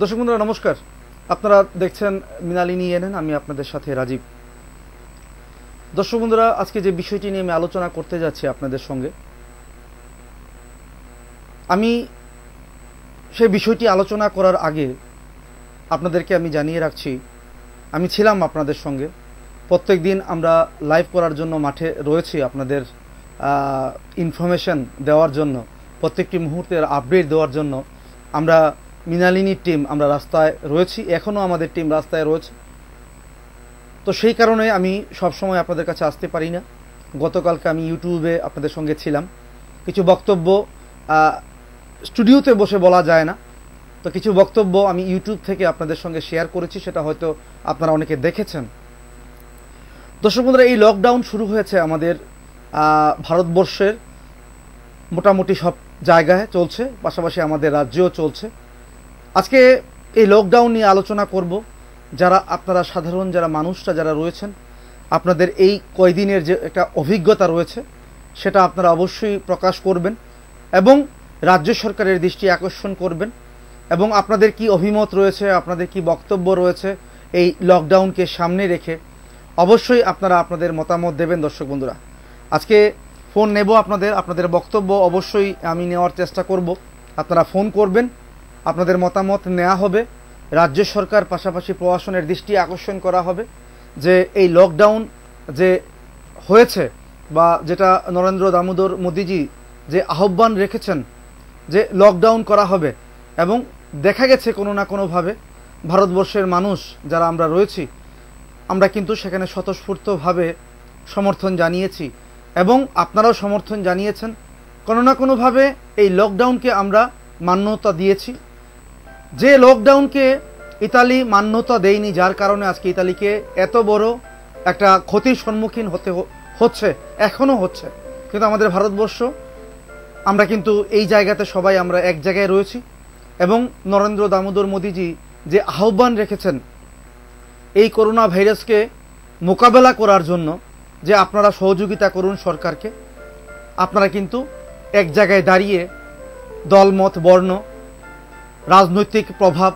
দর্শক বন্ধুরা, নমস্কার। আপনারা দেখছেন মিনালিনী এনেন আমি আপনাদের সাথে রাজীব। দর্শক বন্ধুরা, আজকে যে বিষয়টি নিয়ে আমি আলোচনা করতে যাচ্ছি আপনাদের সঙ্গে, আমি সেই বিষয়টি আলোচনা করার আগে আপনাদেরকে আমি জানিয়ে রাখছি, আমি ছিলাম আপনাদের সঙ্গে। প্রত্যেক দিন আমরা লাইভ করার জন্য মাঠে রয়েছি আপনাদের ইনফরমেশন দেওয়ার জন্য, প্রত্যেকটি মুহূর্তের আপডেট দেওয়ার জন্য। আমরা মিনালিনীর টিম আমরা রাস্তায় রয়েছি এখনও আমাদের টিম রাস্তায় রয়েছে। তো সেই কারণে আমি সবসময় আপনাদের কাছে আসতে পারি না। গতকালকে আমি ইউটিউবে আপনাদের সঙ্গে ছিলাম। কিছু বক্তব্য স্টুডিওতে বসে বলা যায় না। তো কিছু বক্তব্য আমি ইউটিউব থেকে আপনাদের সঙ্গে শেয়ার করেছি, সেটা হয়তো আপনারা অনেকে দেখেছেন। দর্শক বন্ধুরা, এই লকডাউন শুরু হয়েছে আমাদের ভারতবর্ষের মোটামুটি সব জায়গায় চলছে, পাশাপাশি আমাদের রাজ্যেও চলছে। আজকে এই লকডাউন নিয়ে আলোচনা করব। যারা আপনারা সাধারণ, যারা মানুষরা, যারা রয়েছেন, আপনাদের এই কয়দিনের যে একটা অভিজ্ঞতা রয়েছে, সেটা আপনারা অবশ্যই প্রকাশ করবেন এবং রাজ্য সরকারের দৃষ্টি আকর্ষণ করবেন এবং আপনাদের কি অভিমত রয়েছে, আপনাদের কি বক্তব্য রয়েছে, এই লকডাউনকে সামনে রেখে অবশ্যই আপনারা আপনাদের মতামত দেবেন, দর্শক বন্ধুরা। আজকে ফোন নেব আপনাদের আপনাদের বক্তব্য অবশ্যই আমি নেওয়ার চেষ্টা করব। আপনারা ফোন করবেন আপনাদের মতামত নেওয়া হবে। রাজ্য সরকার পাশাপাশি প্রশাসনের দৃষ্টি আকর্ষণ করা হবে যে এই লকডাউন যে হয়েছে বা যেটা নরেন্দ্র দামোদর মোদিজি যে আহ্বান রেখেছেন যে লকডাউন করা হবে এবং দেখা গেছে কোনো না কোনোভাবে ভারতবর্ষের মানুষ যারা আমরা রয়েছি, আমরা কিন্তু সেখানে স্বতঃস্ফূর্তভাবে সমর্থন জানিয়েছি এবং আপনারাও সমর্থন জানিয়েছেন। কোনো না কোনোভাবে এই লকডাউনকে আমরা মান্যতা দিয়েছি। যে লকডাউনকে ইতালি মান্যতা দেয়নি, যার কারণে আজকে ইতালিকে এত বড় একটা ক্ষতির সম্মুখীন হতে হচ্ছে, এখনও হচ্ছে। কিন্তু আমাদের ভারতবর্ষ, আমরা কিন্তু এই জায়গাতে সবাই আমরা এক জায়গায় রয়েছি। এবং নরেন্দ্র দামোদর মোদীজি যে আহ্বান রেখেছেন এই করোনা ভাইরাসকে মোকাবেলা করার জন্য, যে আপনারা সহযোগিতা করুন সরকারকে, আপনারা কিন্তু এক জায়গায় দাঁড়িয়ে দলমত, বর্ণ রাজনৈতিক প্রভাব,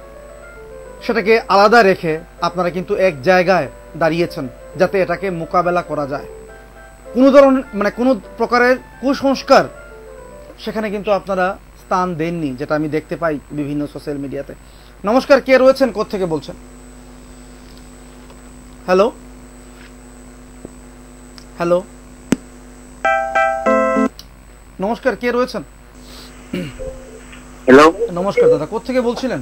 সেটাকে আলাদা রেখে আপনারা কিন্তু এক জায়গায় দাঁড়িয়েছেন যাতে এটাকে মোকাবেলা করা যায়। কোনো ধরনের মানে কোনো প্রকারের কুসংস্কার সেখানে কিন্তু আপনারা স্থান দেননি, যেটা আমি দেখতে পাই বিভিন্ন সোশ্যাল মিডিয়াতে। নমস্কার, কে রয়েছেন? থেকে বলছেন? হ্যালো? হ্যালো? নমস্কার, কে রয়েছেন? হ্যালো নমস্কার দাদা বলছিলেন?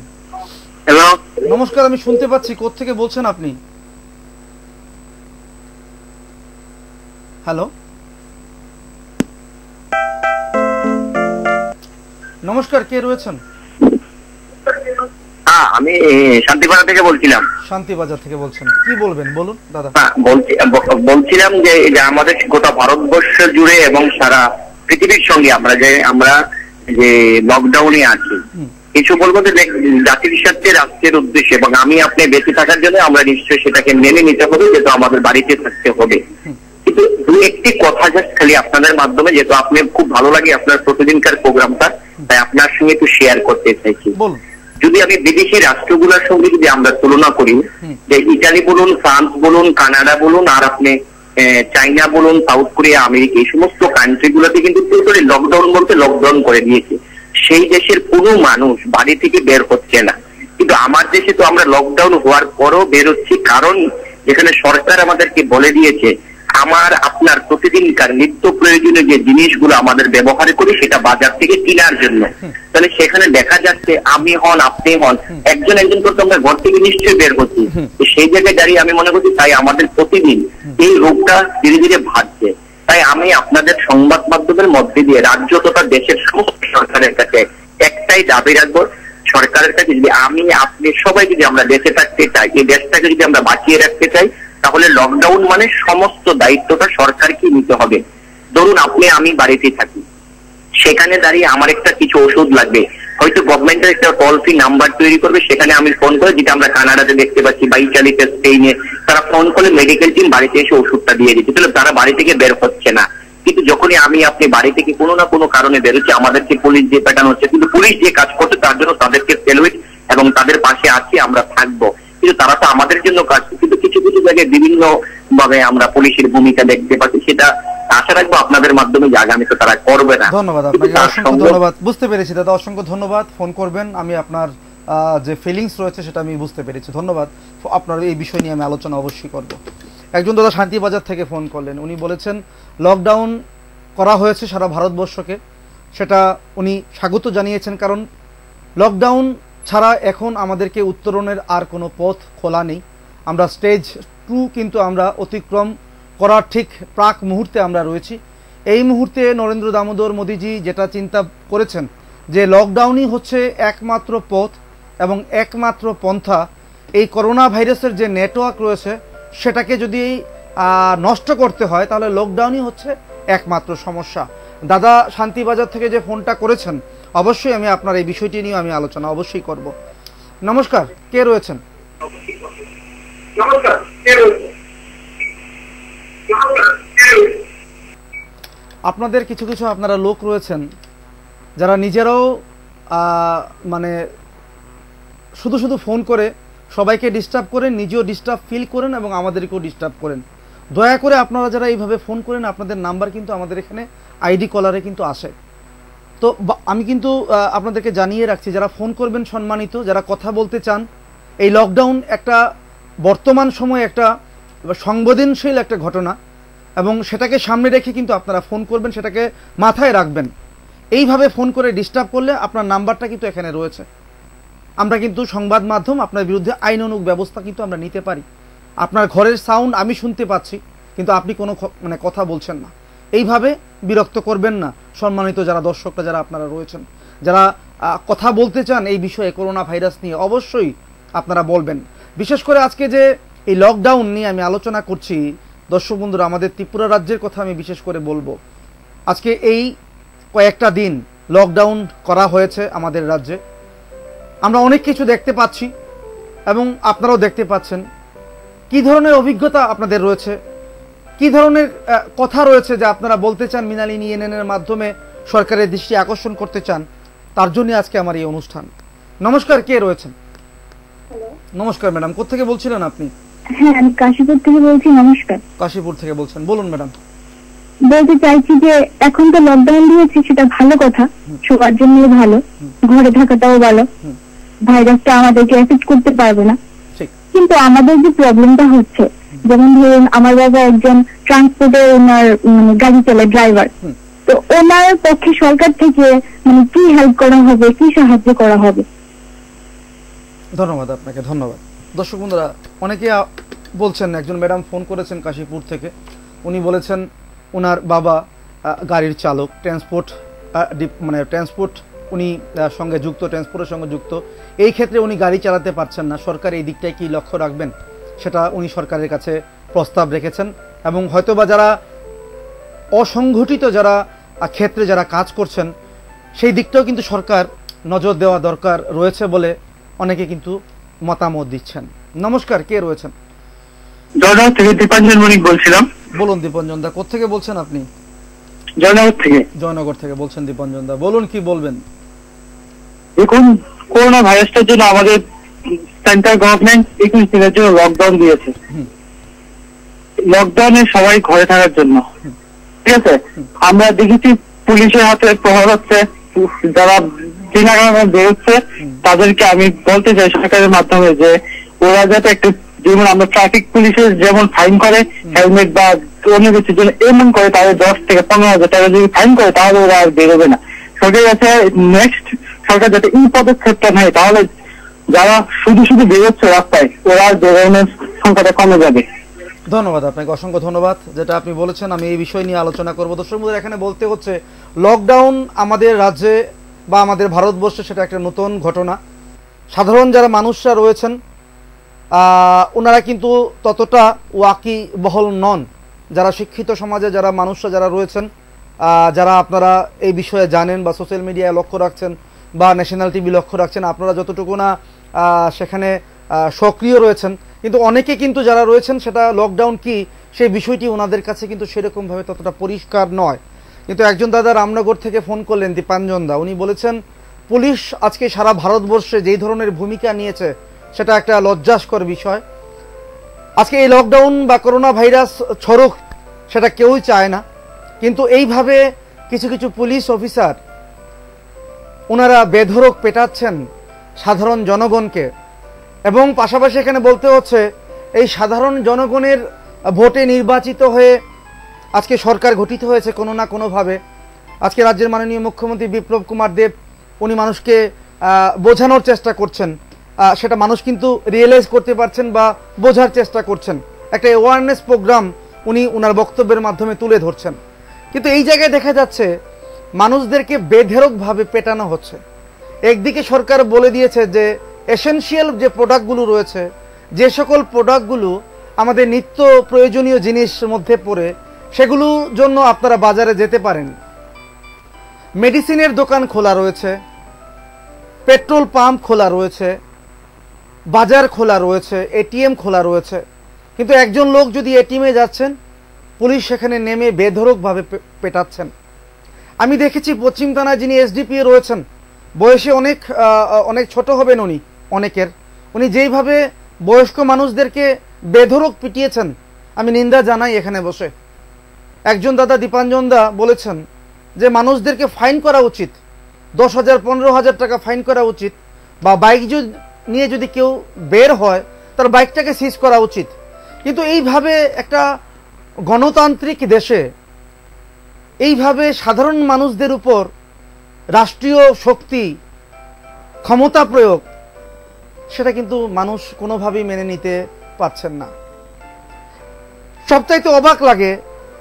হ্যালো নমস্কার আমি শুনতে পাচ্ছি থেকে বলছেন আপনি? হ্যালো নমস্কার কে রয়েছেন? হ্যাঁ আমি শান্তিপাড়া থেকে বলছিলাম। শান্তিবাজার থেকে বলছেন। কি বলবেন? বলুন দাদা। হ্যাঁ বলছি বলছিলাম যে আমাদের গোটা ভারতবর্ষ জুড়ে এবং সারা পৃথিবীর সঙ্গে আমরা যে আমরা যে লকডাউনে আছি। কিছু বলব যে জাতির স্বার্থে রাষ্ট্রের উদ্দেশ্যে এবং আমি আপনি বেঁচে থাকার জন্য আমরা নিশ্চয়ই সেটাকে মেনে নিতে হবে যেহেতু আমাদের বাড়িতে থাকতে হবে। কিন্তু দু একটি কথা জাস্ট খালি আপনাদের মাধ্যমে যেহেতু আপনি খুব ভালো লাগে আপনার প্রতিদিনকার প্রোগ্রামটা তাই আপনার সঙ্গে একটু শেয়ার করতে চাইছি। যদি আমি বিদেশি রাষ্ট্রগুলোর সঙ্গে যদি আমরা তুলনা করি যে ইটালি বলুন ফ্রান্স বলুন কানাডা বলুন আর আপনি চাইনা বলুন, সাউথ কোরিয়া, আমেরিকা, এই সমস্ত কান্ট্রি গুলোতে কিন্তু পুরোপুরি লকডাউন বলতে লকডাউন করে দিয়েছে। সেই দেশের কোনো মানুষ বাড়ি থেকে বের হচ্ছে না। কিন্তু আমার দেশে তো আমরা লকডাউন হওয়ার পরও বের হচ্ছি কারণ যেখানে সরকার আমাদেরকে বলে দিয়েছে, আমার, আপনার প্রতিদিনকার নিত্য প্রয়োজনীয় যে জিনিসগুলো আমাদের ব্যবহার করি, সেটা বাজার থেকে কেনার জন্য। তাহলে সেখানে দেখা যাচ্ছে আমি হন, আপনি হন, একজন একজন করতে আমরা ঘর থেকে নিশ্চয়ই বের হচ্ছি। সেই জায়গায় দাঁড়িয়ে আমি মনে করছি তাই আমাদের প্রতিদিন এই রোগটা ধীরে ধীরে ভাগছে তাই আমি আপনাদের সংবাদ মাধ্যমের মধ্যে দিয়ে রাজ্য তথা দেশের সমস্ত সরকারের কাছে একটাই দাবি রাখব, সরকারের কাছে যদি আমি, আপনি সবাই যদি আমরা দেশে থাকতে চাই, এই দেশটাকে যদি আমরা বাঁচিয়ে রাখতে চাই, তাহলে লকডাউন মানে সমস্ত দায়িত্বটা সরকারকে নিতে হবে। ধরুন আপনি, আমি বাড়িতে থাকি। সেখানে দাঁড়িয়ে আমার একটা কিছু ওষুধ লাগবে। হয়তো গভর্নমেন্টের একটা টোল ফ্রি নাম্বার তৈরি করবে, সেখানে আমি ফোন করে যেটা আমরা কানাডাতে দেখতে পাচ্ছি বা ইটালিতে স্পেনে তারা ফোন করে মেডিকেল টিম বাড়িতে এসে ওষুধটা দিয়ে দিচ্ছে। তাহলে তারা বাড়ি থেকে বের হচ্ছে না। কিন্তু যখনই আমি আপনি বাড়ি থেকে কোনো না কোনো কারণে বেরোচ্ছি, আমাদেরকে পুলিশ দিয়ে পাঠানো হচ্ছে, কিন্তু পুলিশ যে কাজ করছে, তার জন্য তাদেরকে সেলুইট এবং তাদের পাশে আছি, আমরা থাকব। কিন্তু তারা তো আমাদের জন্য কাজ, কিন্তু কিছু কিছু জায়গায় বিভিন্ন ভাবে আমরা পুলিশের ভূমিকা দেখতে পাচ্ছি সেটা আশা রাখব আপনাদের মাধ্যমে যে আগামীতে তারা করবে না। ধন্যবাদ আপনাকে অসংখ্য ধন্যবাদ। বুঝতে পেরেছি দাদা অসংখ্য ধন্যবাদ। ফোন করবেন আমি আপনার যে ফিলিংস রয়েছে সেটা আমি বুঝতে পেরেছি। ধন্যবাদ। আপনার এই বিষয় নিয়ে আমি আলোচনা অবশ্যই করব। একজন দাদা শান্তিবাজার থেকে ফোন করলেন। উনি বলেছেন লকডাউন করা হয়েছে সারা ভারতবর্ষকে। সেটা উনি স্বাগত জানিয়েছেন কারণ লকডাউন ছাড়া এখন আমাদেরকে উত্তরণের আর কোনো পথ খোলা নেই। আমরা স্টেজ টু কিন্তু আমরা অতিক্রম করার ঠিক প্রাক মুহূর্তে আমরা রয়েছি। এই মুহূর্তে নরেন্দ্র দামোদর মোদিজি যেটা চিন্তা করেছেন যে লকডাউনই হচ্ছে একমাত্র পথ এবং একমাত্র পন্থা, এই করোনা ভাইরাসের যে নেটওয়ার্ক রয়েছে সেটাকে যদি নষ্ট করতে হয় তাহলে লকডাউনই হচ্ছে একমাত্র সমস্যা। দাদা শান্তিবাজার থেকে যে ফোনটা করেছেন, অবশ্যই আমি আপনার এই বিষয়টি নিয়ে আমি আলোচনা অবশ্যই করব। নমস্কার, কে রয়েছেন? আপনাদের কিছু কিছু আপনারা লোক রয়েছেন, যারা নিজেরাও মানে শুধু শুধু ফোন করে সবাইকে ডিস্টার্ব করেন, নিজেও ডিস্টার্ব ফিল করেন এবং আমাদেরকেও ডিস্টার্ব করেন। দয়া করে আপনারা যারা এইভাবে ফোন করেন, আপনাদের নাম্বার কিন্তু আমাদের এখানে আইডি কলারে কিন্তু আসে। তো আমি কিন্তু আপনাদেরকে জানিয়ে রাখছি, যারা ফোন করবেন সম্মানিত, যারা কথা বলতে চান, এই লকডাউন একটা বর্তমান সময়ে একটা সংবেদনশীল একটা ঘটনা এবং সেটাকে সামনে রেখে কিন্তু আপনারা ফোন করবেন, সেটাকে মাথায় রাখবেন। এইভাবে ফোন করে ডিস্টার্ব করলে আপনার নাম্বারটা কিন্তু এখানে রয়েছে। আমরা কিন্তু সংবাদ মাধ্যম, আপনার বিরুদ্ধে আইনানুগ ব্যবস্থা কিন্তু আমরা নিতে পারি। আপনার ঘরের সাউন্ড আমি শুনতে পাচ্ছি, কিন্তু আপনি কোনো মানে কথা বলছেন না। এইভাবে বিরক্ত করবেন না, সম্মানিত যারা দর্শকরা, যারা আপনারা রয়েছেন। যারা কথা বলতে চান এই বিষয়ে করোনা ভাইরাস নিয়ে অবশ্যই আপনারা বলবেন। বিশেষ করে আজকে যে এই লকডাউন নিয়ে আমি আলোচনা করছি, দর্শক বন্ধুরা, আমাদের ত্রিপুরা রাজ্যের কথা আমি বিশেষ করে বলব। আজকে এই কয়েকটা দিন লকডাউন করা হয়েছে আমাদের রাজ্যে। আমরা অনেক কিছু দেখতে পাচ্ছি এবং আপনারাও দেখতে পাচ্ছেন। কি ধরনের অভিজ্ঞতা আপনাদের রয়েছে? কি ধরনের কথা রয়েছে যে আপনারা বলতে চান মিনালিনী এনএনের মাধ্যমে সরকারের দৃষ্টি আকর্ষণ করতে চান? তার জন্য আজকে আমার এই অনুষ্ঠান। নমস্কার, কে রয়েছেন? নমস্কার ম্যাডাম কোথেকে বলছিলেন আপনি? হ্যাঁ আমি কাশীপুর থেকে বলছি নমস্কার। কাশীপুর থেকে বলছেন বলুন ম্যাডাম। বলতে চাইছি যে এখন তো লকডাউন দিয়েছে সেটা ভালো কথা সবার জন্য ভালো ঘরে থাকাটাও ভালো। ভাইরাসটা আমাদেরকে এফেক্ট করতে পারবে না। কিন্তু আমাদের যে প্রবলেমটা হচ্ছে যেমন ধরুন আমার বাবা একজন ট্রান্সপোর্টে ওনার মানে গাড়ি চালায় ড্রাইভার তো ওনার পক্ষে সরকার থেকে মানে কি হেল্প করা হবে কি সাহায্য করা হবে? ধন্যবাদ আপনাকে, ধন্যবাদ। দর্শক বন্ধুরা অনেকে বলছেন, একজন ম্যাডাম ফোন করেছেন কাশীপুর থেকে। উনি বলেছেন ওনার বাবা গাড়ির চালক, ট্রান্সপোর্ট মানে ট্রান্সপোর্ট, উনি সঙ্গে যুক্ত, ট্রান্সপোর্টের সঙ্গে যুক্ত। এই ক্ষেত্রে উনি গাড়ি চালাতে পারছেন না। সরকার এই দিকটায় কি লক্ষ্য রাখবেন, সেটা উনি সরকারের কাছে প্রস্তাব রেখেছেন। এবং হয়তোবা যারা অসংগঠিত, যারা ক্ষেত্রে যারা কাজ করছেন, সেই দিকটাও কিন্তু সরকার নজর দেওয়া দরকার রয়েছে বলে অনেকে কিন্তু মতামত দিচ্ছেন। নমস্কার কে রয়েছেন? জয়নগর থেকে দীপাঞ্জন মণিক বলছিলাম। বলুন দীপঞ্জন দা কোথেকে বলছেন আপনি? জয়নগর থেকে। জয়নগর থেকে বলছেন দীপঞ্জন দা। বলুন কি বলবেন? দেখুন করোনা ভাইরাসটার জন্য আমাদের সেন্ট্রাল গভর্নমেন্ট একুশ দিনের জন্য লকডাউন দিয়েছে। লকডাউনে সবাই ঘরে থাকার জন্য। ঠিক আছে? আমরা দেখেছি পুলিশের হাতে প্রভাব হচ্ছে। যারা বিনা কারণে বেরোচ্ছে তাদেরকে আমি বলতে চাই সরকারের মাধ্যমে যে ওরা যাতে একটু যেমন আমরা ট্রাফিক পুলিশের যেমন ফাইন করে হেলমেট বা অন্য কিছুর জন্য এমন করে তাদের দশ থেকে পনেরো হাজার টাকা যদি ফাইন করে তাহলে ওরা আর বেরোবে না। সরকারের কাছে নেক্সট সরকার যাতে এই পদক্ষেপটা নেয় তাহলে যারা শুধু শুধু বেরোচ্ছে রাস্তায় ওরা আর বেরোনোর সংখ্যাটা কমে যাবে। ধন্যবাদ আপনাকে অসংখ্য ধন্যবাদ। যেটা আপনি বলেছেন আমি এই বিষয় নিয়ে আলোচনা করব। দর্শক এখানে বলতে হচ্ছে লকডাউন আমাদের রাজ্যে বা আমাদের ভারতবর্ষে সেটা একটা নতুন ঘটনা। সাধারণ যারা মানুষরা রয়েছেন ওনারা কিন্তু ততটা ওয়াকি বহল নন। যারা শিক্ষিত সমাজে যারা মানুষরা যারা রয়েছেন যারা আপনারা এই বিষয়ে জানেন বা সোশ্যাল মিডিয়ায় লক্ষ্য রাখছেন বা ন্যাশনাল টিভি লক্ষ্য রাখছেন, আপনারা যতটুকু না সেখানে সক্রিয় রয়েছেন। কিন্তু অনেকে কিন্তু যারা রয়েছেন, সেটা লকডাউন কি, সেই বিষয়টি ওনাদের কাছে কিন্তু সেরকমভাবে ততটা পরিষ্কার নয়। কিন্তু একজন দাদা রামনগর থেকে ফোন করলেন, দীপাঞ্জন দা। উনি বলেছেন, পুলিশ আজকে সারা ভারতবর্ষে যেই ধরনের ভূমিকা নিয়েছে, সেটা একটা লজ্জাস্কর বিষয়। আজকে এই লকডাউন বা করোনা ভাইরাস ছড়ুক, সেটা কেউই চায় না। কিন্তু এইভাবে কিছু কিছু পুলিশ অফিসার ওনারা বেধরক পেটাচ্ছেন সাধারণ জনগণকে। এবং পাশাপাশি এখানে বলতে হচ্ছে, এই সাধারণ জনগণের ভোটে নির্বাচিত হয়ে আজকে সরকার গঠিত হয়েছে কোনো না কোনোভাবে। আজকে রাজ্যের মাননীয় মুখ্যমন্ত্রী বিপ্লব কুমার দেব, উনি মানুষকে বোঝানোর চেষ্টা করছেন। সেটা মানুষ কিন্তু রিয়েলাইজ করতে পারছেন বা বোঝার চেষ্টা করছেন। একটা অ্যাওয়ারনেস প্রোগ্রাম উনি ওনার বক্তব্যের মাধ্যমে তুলে ধরছেন। কিন্তু এই জায়গায় দেখা যাচ্ছে, মানুষদেরকে বেধেরকভাবে পেটানো হচ্ছে। একদিকে সরকার বলে দিয়েছে যে এসেনশিয়াল যে প্রোডাক্টগুলো রয়েছে, যে সকল প্রোডাক্টগুলো আমাদের নিত্য প্রয়োজনীয় জিনিস মধ্যে পড়ে সেগুলোর জন্য আপনারা বাজারে যেতে পারেন। মেডিসিনের দোকান খোলা রয়েছে, পেট্রোল পাম্প খোলা রয়েছে, বাজার খোলা রয়েছে, এটিএম খোলা রয়েছে। কিন্তু একজন লোক যদি এটিএমে যাচ্ছেন, পুলিশ সেখানে নেমে বেধরকভাবে পেটাচ্ছেন। আমি দেখেছি পশ্চিম থানায় যিনি এসডিপিএ রয়েছেন, বয়সে অনেক অনেক ছোট হবেন উনি, অনেকের। উনি যেইভাবে বয়স্ক মানুষদেরকে বেধরক পিটিয়েছেন, আমি নিন্দা জানাই এখানে বসে। একজন দাদা দীপাঞ্জন দা বলেছেন যে মানুষদেরকে ফাইন করা উচিত, দশ হাজার, পনেরো হাজার টাকা ফাইন করা উচিত, বা বাইক নিয়ে যদি কেউ বের হয়, তার বাইকটাকে সিজ করা উচিত। কিন্তু এইভাবে একটা গণতান্ত্রিক দেশে এইভাবে সাধারণ মানুষদের উপর রাষ্ট্রীয় শক্তি, ক্ষমতা প্রয়োগ, সেটা কিন্তু মানুষ কোনোভাবেই মেনে নিতে পারছেন না। সবচাইতে অবাক লাগে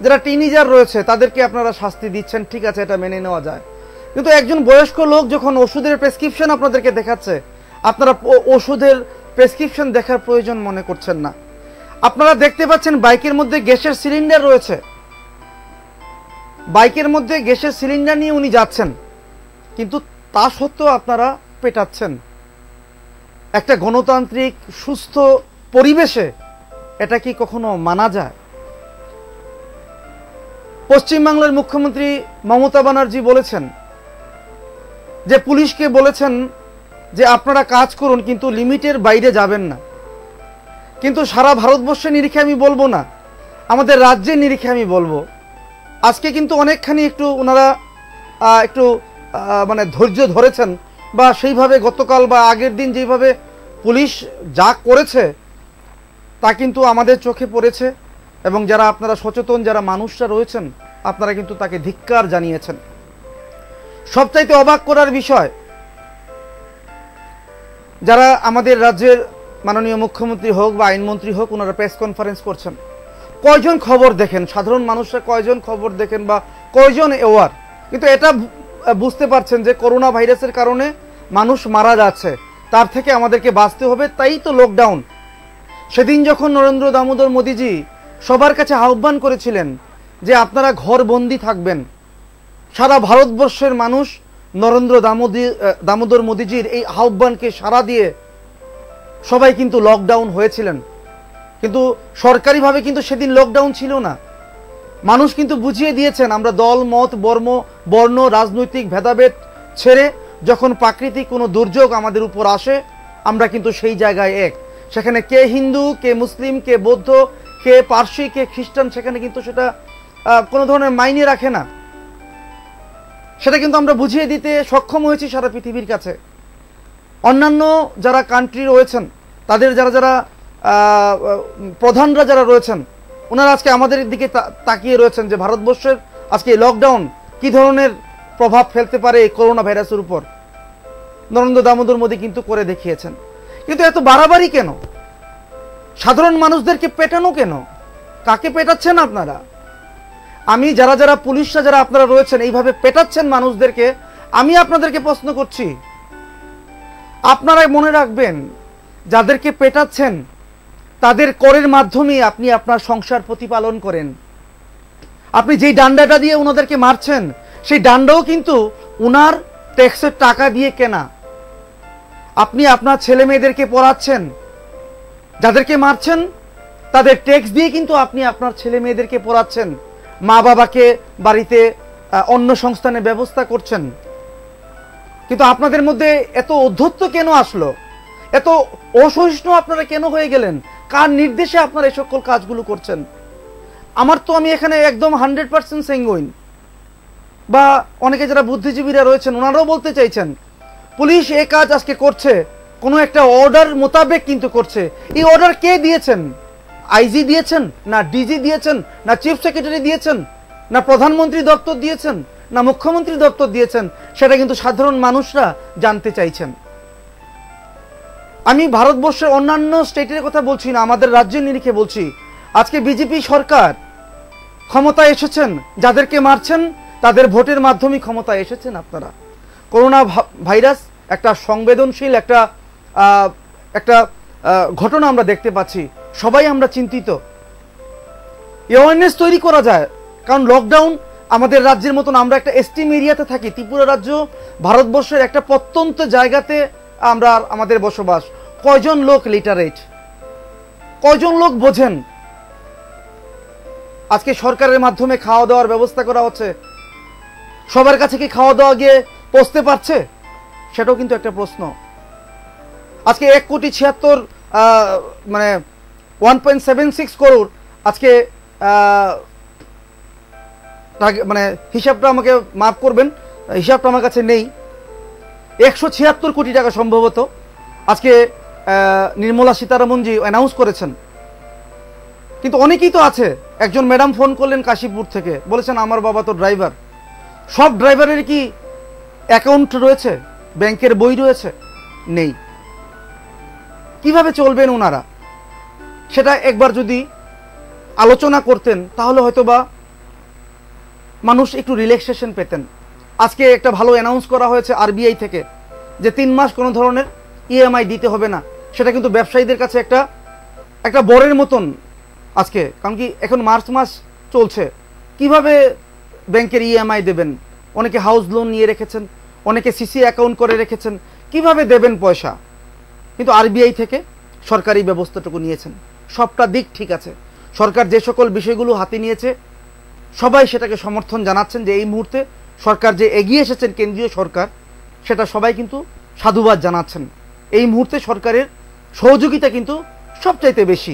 যারা টিনেজার রয়েছে, তাদেরকে আপনারা শাস্তি দিচ্ছেন, ঠিক আছে, এটা মেনে নেওয়া যায়। কিন্তু একজন বয়স্ক লোক যখন ওষুধের প্রেসক্রিপশন আপনাদেরকে দেখাচ্ছে, আপনারা ওষুধের প্রেসক্রিপশন দেখার প্রয়োজন মনে করছেন না। আপনারা দেখতে পাচ্ছেন বাইকের মধ্যে গ্যাসের সিলিন্ডার রয়েছে। বাইকের মধ্যে গ্যাসের সিলিন্ডার নিয়ে উনি যাচ্ছেন, কিন্তু তা সত্ত্বেও আপনারা পেটাচ্ছেন। একটা গণতান্ত্রিক, সুস্থ পরিবেশে এটা কি কখনো মানা যায়? পশ্চিমবাংলার মুখ্যমন্ত্রী মমতা ব্যানার্জি বলেছেন যে পুলিশকে বলেছেন যে আপনারা কাজ করুন, কিন্তু লিমিটের বাইরে যাবেন না। কিন্তু সারা ভারতবর্ষের নিরিখে আমি বলব না, আমাদের রাজ্যের নিরিখে আমি বলব। আজকে কিন্তু অনেকখানি একটু ওনারা একটু মানে ধৈর্য ধরেছেন বা সেইভাবে গতকাল বা আগের দিন যেভাবে পুলিশ যা করেছে, তা কিন্তু আমাদের চোখে পড়েছে। এবং যারা আপনারা সচেতন, যারা মানুষরা রয়েছেন, আপনারা কিন্তু তাকে ধিক্কার জানিয়েছেন। সবচাইতে অবাক করার বিষয়, যারা আমাদের রাজ্যের মাননীয় মুখ্যমন্ত্রী হোক বা আইনমন্ত্রী হোক, ওনারা প্রেস কনফারেন্স করছেন। কয়জন খবর দেখেন? সাধারণ মানুষরা কয়জন খবর দেখেন বা কয়জন এওয়ার কিন্তু এটা বুঝতে পারছেন যে করোনা ভাইরাসের কারণে মানুষ মারা যাচ্ছে। তার থেকে আমাদেরকে বাঁচতে হবে, তাই তো লকডাউন সেদিন যখন নরেন্দ্র দামোদর মোদিজি সবার কাছে আহ্বান করেছিলেন যে আপনারা ঘর ঘরবন্দি থাকবেন। সারা ভারতবর্ষের মানুষ নরেন্দ্র দামোদি দামোদর মোদীজির এই আহ্বানকে সাড়া দিয়ে সবাই কিন্তু লকডাউন হয়েছিলেন। কিন্তু সরকারিভাবে কিন্তু সেদিন লকডাউন ছিল না। মানুষ কিন্তু বুঝিয়ে দিয়েছেন, আমরা দল, মত, বর্ম, বর্ণ, রাজনৈতিক ভেদাভেদ ছেড়ে যখন প্রাকৃতিক কোনো দুর্যোগ আমাদের উপর আসে, আমরা কিন্তু সেই জায়গায় এক। সেখানে কে হিন্দু, কে মুসলিম, কে বৌদ্ধ কে পার্সি, কে খ্রিস্টান, সেখানে কিন্তু সেটা কোনো ধরনের মাইনে রাখে না। সেটা কিন্তু আমরা বুঝিয়ে দিতে সক্ষম হয়েছি সারা পৃথিবীর কাছে। অন্যান্য যারা কান্ট্রি রয়েছেন, তাদের যারা যারা প্রধানরা যারা রয়েছেন, ওনারা আজকে আমাদের দিকে তাকিয়ে রয়েছেন যে ভারতবর্ষের আজকে লকডাউন কি ধরনের প্রভাব ফেলতে পারে এই করোনা ভাইরাসের উপর। নরেন্দ্র দামোদর মোদী কিন্তু করে দেখিয়েছেন। কিন্তু এত বাড়াবাড়ি কেন? সাধারণ মানুষদেরকে পেটানো কেন? কাকে পেটাচ্ছেন আপনারা? আমি যারা যারা পুলিশরা যারা আপনারা রয়েছেন, এইভাবে পেটাচ্ছেন মানুষদেরকে, আমি আপনাদেরকে প্রশ্ন করছি। আপনারা মনে রাখবেন, যাদেরকে পেটাচ্ছেন, তাদের করের মাধ্যমে আপনি আপনার সংসার প্রতিপালন করেন। আপনি যেই ডান্ডাটা দিয়ে ওনাদেরকে মারছেন, সেই ডান্ডাও কিন্তু ওনার ট্যাক্সের টাকা দিয়ে কেনা। আপনি আপনার ছেলে মেয়েদেরকে পড়াচ্ছেন যাদেরকে মারছেন, তাদের ট্যাক্স দিয়ে কিন্তু আপনি আপনার ছেলে মেয়েদেরকে পড়াচ্ছেন, মা বাবাকে বাড়িতে অন্য সংস্থানের ব্যবস্থা করছেন। কিন্তু আপনাদের মধ্যে এত অধ্যত্ত কেন আসলো? এত অসহিষ্ণু আপনারা কেন হয়ে গেলেন? কার নির্দেশে আপনারা এই সকল কাজগুলো করছেন? আমার তো আমি এখানে একদম হান্ড্রেড পার্সেন্ট সেঙ্গুইন বা অনেকে যারা বুদ্ধিজীবীরা রয়েছেন, ওনারাও বলতে চাইছেন, পুলিশ এ কাজ আজকে করছে কোনো একটা অর্ডার মোতাবেক কিন্তু করছে। এই অর্ডার কে দিয়েছেন? আইজি দিয়েছেন? না ডিজি দিয়েছেন? না চিফ সেক্রেটারি দিয়েছেন? না প্রধানমন্ত্রী দপ্তর দিয়েছেন? না মুখ্যমন্ত্রী দপ্তর দিয়েছেন? সেটা কিন্তু সাধারণ মানুষরা জানতে চাইছেন। আমি ভারতবর্ষের অন্যান্য স্টেটের কথা বলছি না, আমাদের রাজ্যের নিরিখে বলছি। আজকে বিজেপি সরকার ক্ষমতায় এসেছেন। যাদেরকে মারছেন, তাদের ভোটের মাধ্যমে ক্ষমতায় এসেছেন আপনারা। করোনা ভাইরাস একটা সংবেদনশীল একটা একটা ঘটনা আমরা দেখতে পাচ্ছি। সবাই আমরা চিন্তিত। অ্যাওয়ারনেস তৈরি করা যায়। কারণ লকডাউন আমাদের রাজ্যের মতন আমরা একটা এস্টিম এরিয়াতে থাকি। ত্রিপুরা রাজ্য ভারতবর্ষের একটা প্রত্যন্ত জায়গাতে আমরা আমাদের বসবাস। কয়জন লোক লিটারেট কয়জন লোক বোঝেন? আজকে সরকারের মাধ্যমে খাওয়া দাওয়ার ব্যবস্থা করা হচ্ছে। সবার কাছে কি খাওয়া দাওয়া গিয়ে পৌঁছতে পারছে? সেটাও কিন্তু একটা প্রশ্ন। আজকে এক কোটি ছিয়াত্তর মানে one point seven six crore আজকে মানে হিসাবটা আমাকে মাফ করবেন, হিসাবটা আমার কাছে নেই। একশো ছিয়াত্তর কোটি টাকা সম্ভবত আজকে নির্মলা সীতারামনজি অ্যানাউন্স করেছেন। কিন্তু অনেকেই তো আছে, একজন ম্যাডাম ফোন করলেন কাশীপুর থেকে, বলেছেন আমার বাবা তো ড্রাইভার সব ড্রাইভারের কি অ্যাকাউন্ট রয়েছে? ব্যাংকের বই রয়েছে? নেই। কীভাবে চলবেন ওনারা সেটা একবার যদি আলোচনা করতেন, তাহলে হয়তো বা মানুষ একটু রিল্যাক্সেশন পেতেন। আজকে একটা ভালো অ্যানাউন্স করা হয়েছে আরবিআই থেকে, যে তিন মাস কোনো ধরনের ইএমআই দিতে হবে না। সেটা কিন্তু ব্যবসায়ীদের কাছে একটা একটা বরের মতন আজকে। কারণ কি, এখন মার্চ মাস চলছে। কীভাবে ব্যাংকের ইএমআই দেবেন? অনেকে হাউস লোন নিয়ে রেখেছেন, অনেকে সিসি অ্যাকাউন্ট করে রেখেছেন। কীভাবে দেবেন পয়সা? কিন্তু আরবিআই থেকে সরকারি ব্যবস্থাটুকু নিয়েছেন। সবটা দিক ঠিক আছে। সরকার যে সকল বিষয়গুলো হাতে নিয়েছে, সবাই সেটাকে সমর্থন জানাচ্ছেন যে এই মুহূর্তে সরকার যে এগিয়ে এসেছেন, কেন্দ্রীয় সরকার, সেটা সবাই কিন্তু সাধুবাদ জানাচ্ছেন। এই মুহূর্তে সরকারের সহযোগিতা কিন্তু সবচাইতে বেশি।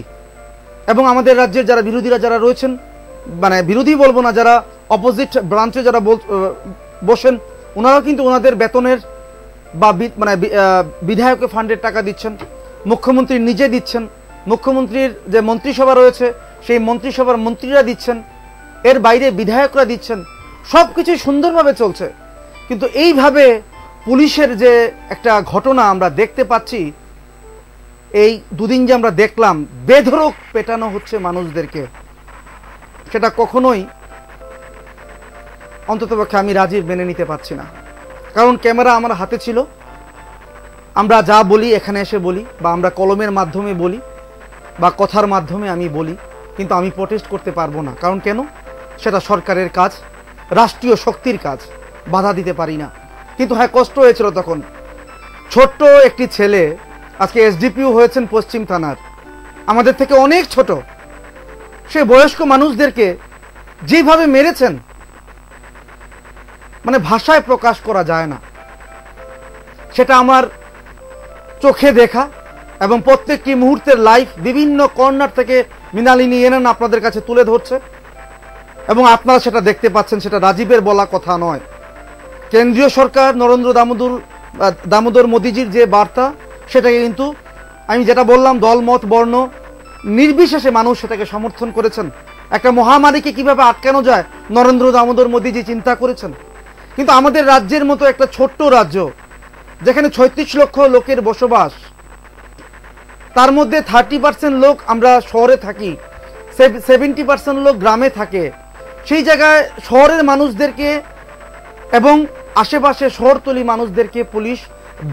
এবং আমাদের রাজ্যের যারা বিরোধীরা যারা রয়েছেন মানে বিরোধী বলব না, যারা অপোজিট ব্রাঞ্চে যারা বসেন, ওনারাও কিন্তু ওনাদের বেতনের বা মানে বিধায়কের ফান্ডের টাকা দিচ্ছেন, মুখ্যমন্ত্রী নিজে দিচ্ছেন, মুখ্যমন্ত্রীর যে মন্ত্রিসভা রয়েছে, সেই মন্ত্রিসভার মন্ত্রীরা দিচ্ছেন, এর বাইরে বিধায়করা দিচ্ছেন সব কিছু সুন্দরভাবে চলছে। কিন্তু এইভাবে পুলিশের যে একটা ঘটনা আমরা দেখতে পাচ্ছি, এই দুদিন যে আমরা দেখলাম বেধরক পেটানো হচ্ছে মানুষদেরকে। সেটা কখনোই অন্ততপক্ষে আমি রাজীব মেনে নিতে পারছি না। কারণ ক্যামেরা আমার হাতে ছিল। আমরা যা বলি, এখানে এসে বলি, বা আমরা কলমের মাধ্যমে বলি, বা কথার মাধ্যমে আমি বলি, কিন্তু আমি প্রটেস্ট করতে পারব না। কারণ কেন? সেটা সরকারের কাজ, রাষ্ট্রীয় শক্তির কাজ, বাধা দিতে পারি না। কিন্তু হ্যাঁ কষ্ট হয়েছিল তখন। ছোট্ট একটি ছেলে, আজকে এসডিপিও হয়েছেন পশ্চিম থানার। আমাদের থেকে অনেক ছোট। সে বয়স্ক মানুষদেরকে যেভাবে মেরেছেন মানে ভাষায় প্রকাশ করা যায় না। সেটা আমার চোখে দেখা এবং প্রত্যেকটি মুহূর্তের লাইফ বিভিন্ন কর্নার থেকে মৃণালিনী এনএন আপনাদের কাছে তুলে ধরছে এবং আপনারা সেটা দেখতে পাচ্ছেন, সেটা রাজীবের বলা কথা নয়। কেন্দ্রীয় সরকার নরেন্দ্র দামোদর দামোদর মোদিজির যে বার্তা, সেটাকে কিন্তু আমি যেটা বললাম, দল, মত, বর্ণ, নির্বিশেষে মানুষ সেটাকে সমর্থন করেছেন। একটা মহামারীকে কীভাবে আটকানো যায়, নরেন্দ্র দামোদর মোদিজি চিন্তা করেছেন। কিন্তু আমাদের রাজ্যের মতো একটা ছোট্ট রাজ্য, যেখানে ছয়ত্রিশ লক্ষ লোকের বসবাস, তার মধ্যে থার্টি পার্সেন্ট লোক আমরা শহরে থাকি সেভেন্টি পার্সেন্ট লোক গ্রামে থাকে। সেই জায়গায় শহরের মানুষদেরকে এবং আশেপাশে শহরতলি মানুষদেরকে পুলিশ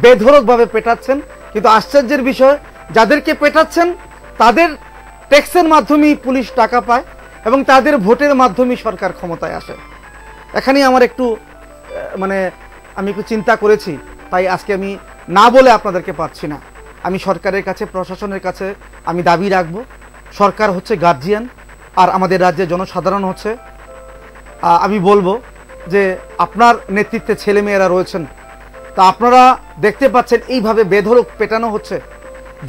বেধরকভাবে পেটাচ্ছেন। কিন্তু আশ্চর্যের বিষয়, যাদেরকে পেটাচ্ছেন, তাদের ট্যাক্সের মাধ্যমেই পুলিশ টাকা পায় এবং তাদের ভোটের মাধ্যমেই সরকার ক্ষমতায় আসে। এখানেই আমার একটু মানে আমি একটু চিন্তা করেছি, তাই আজকে আমি না বলে আপনাদেরকে পারছি না। আমি সরকারের কাছে, প্রশাসনের কাছে আমি দাবি রাখব। সরকার হচ্ছে গার্জিয়ান আর আমাদের রাজ্যের জনসাধারণ হচ্ছে। আমি বলব যে আপনার নেতৃত্বে ছেলেমেয়েরা রয়েছেন, তা আপনারা দেখতে পাচ্ছেন এইভাবে বেধরক পেটানো হচ্ছে।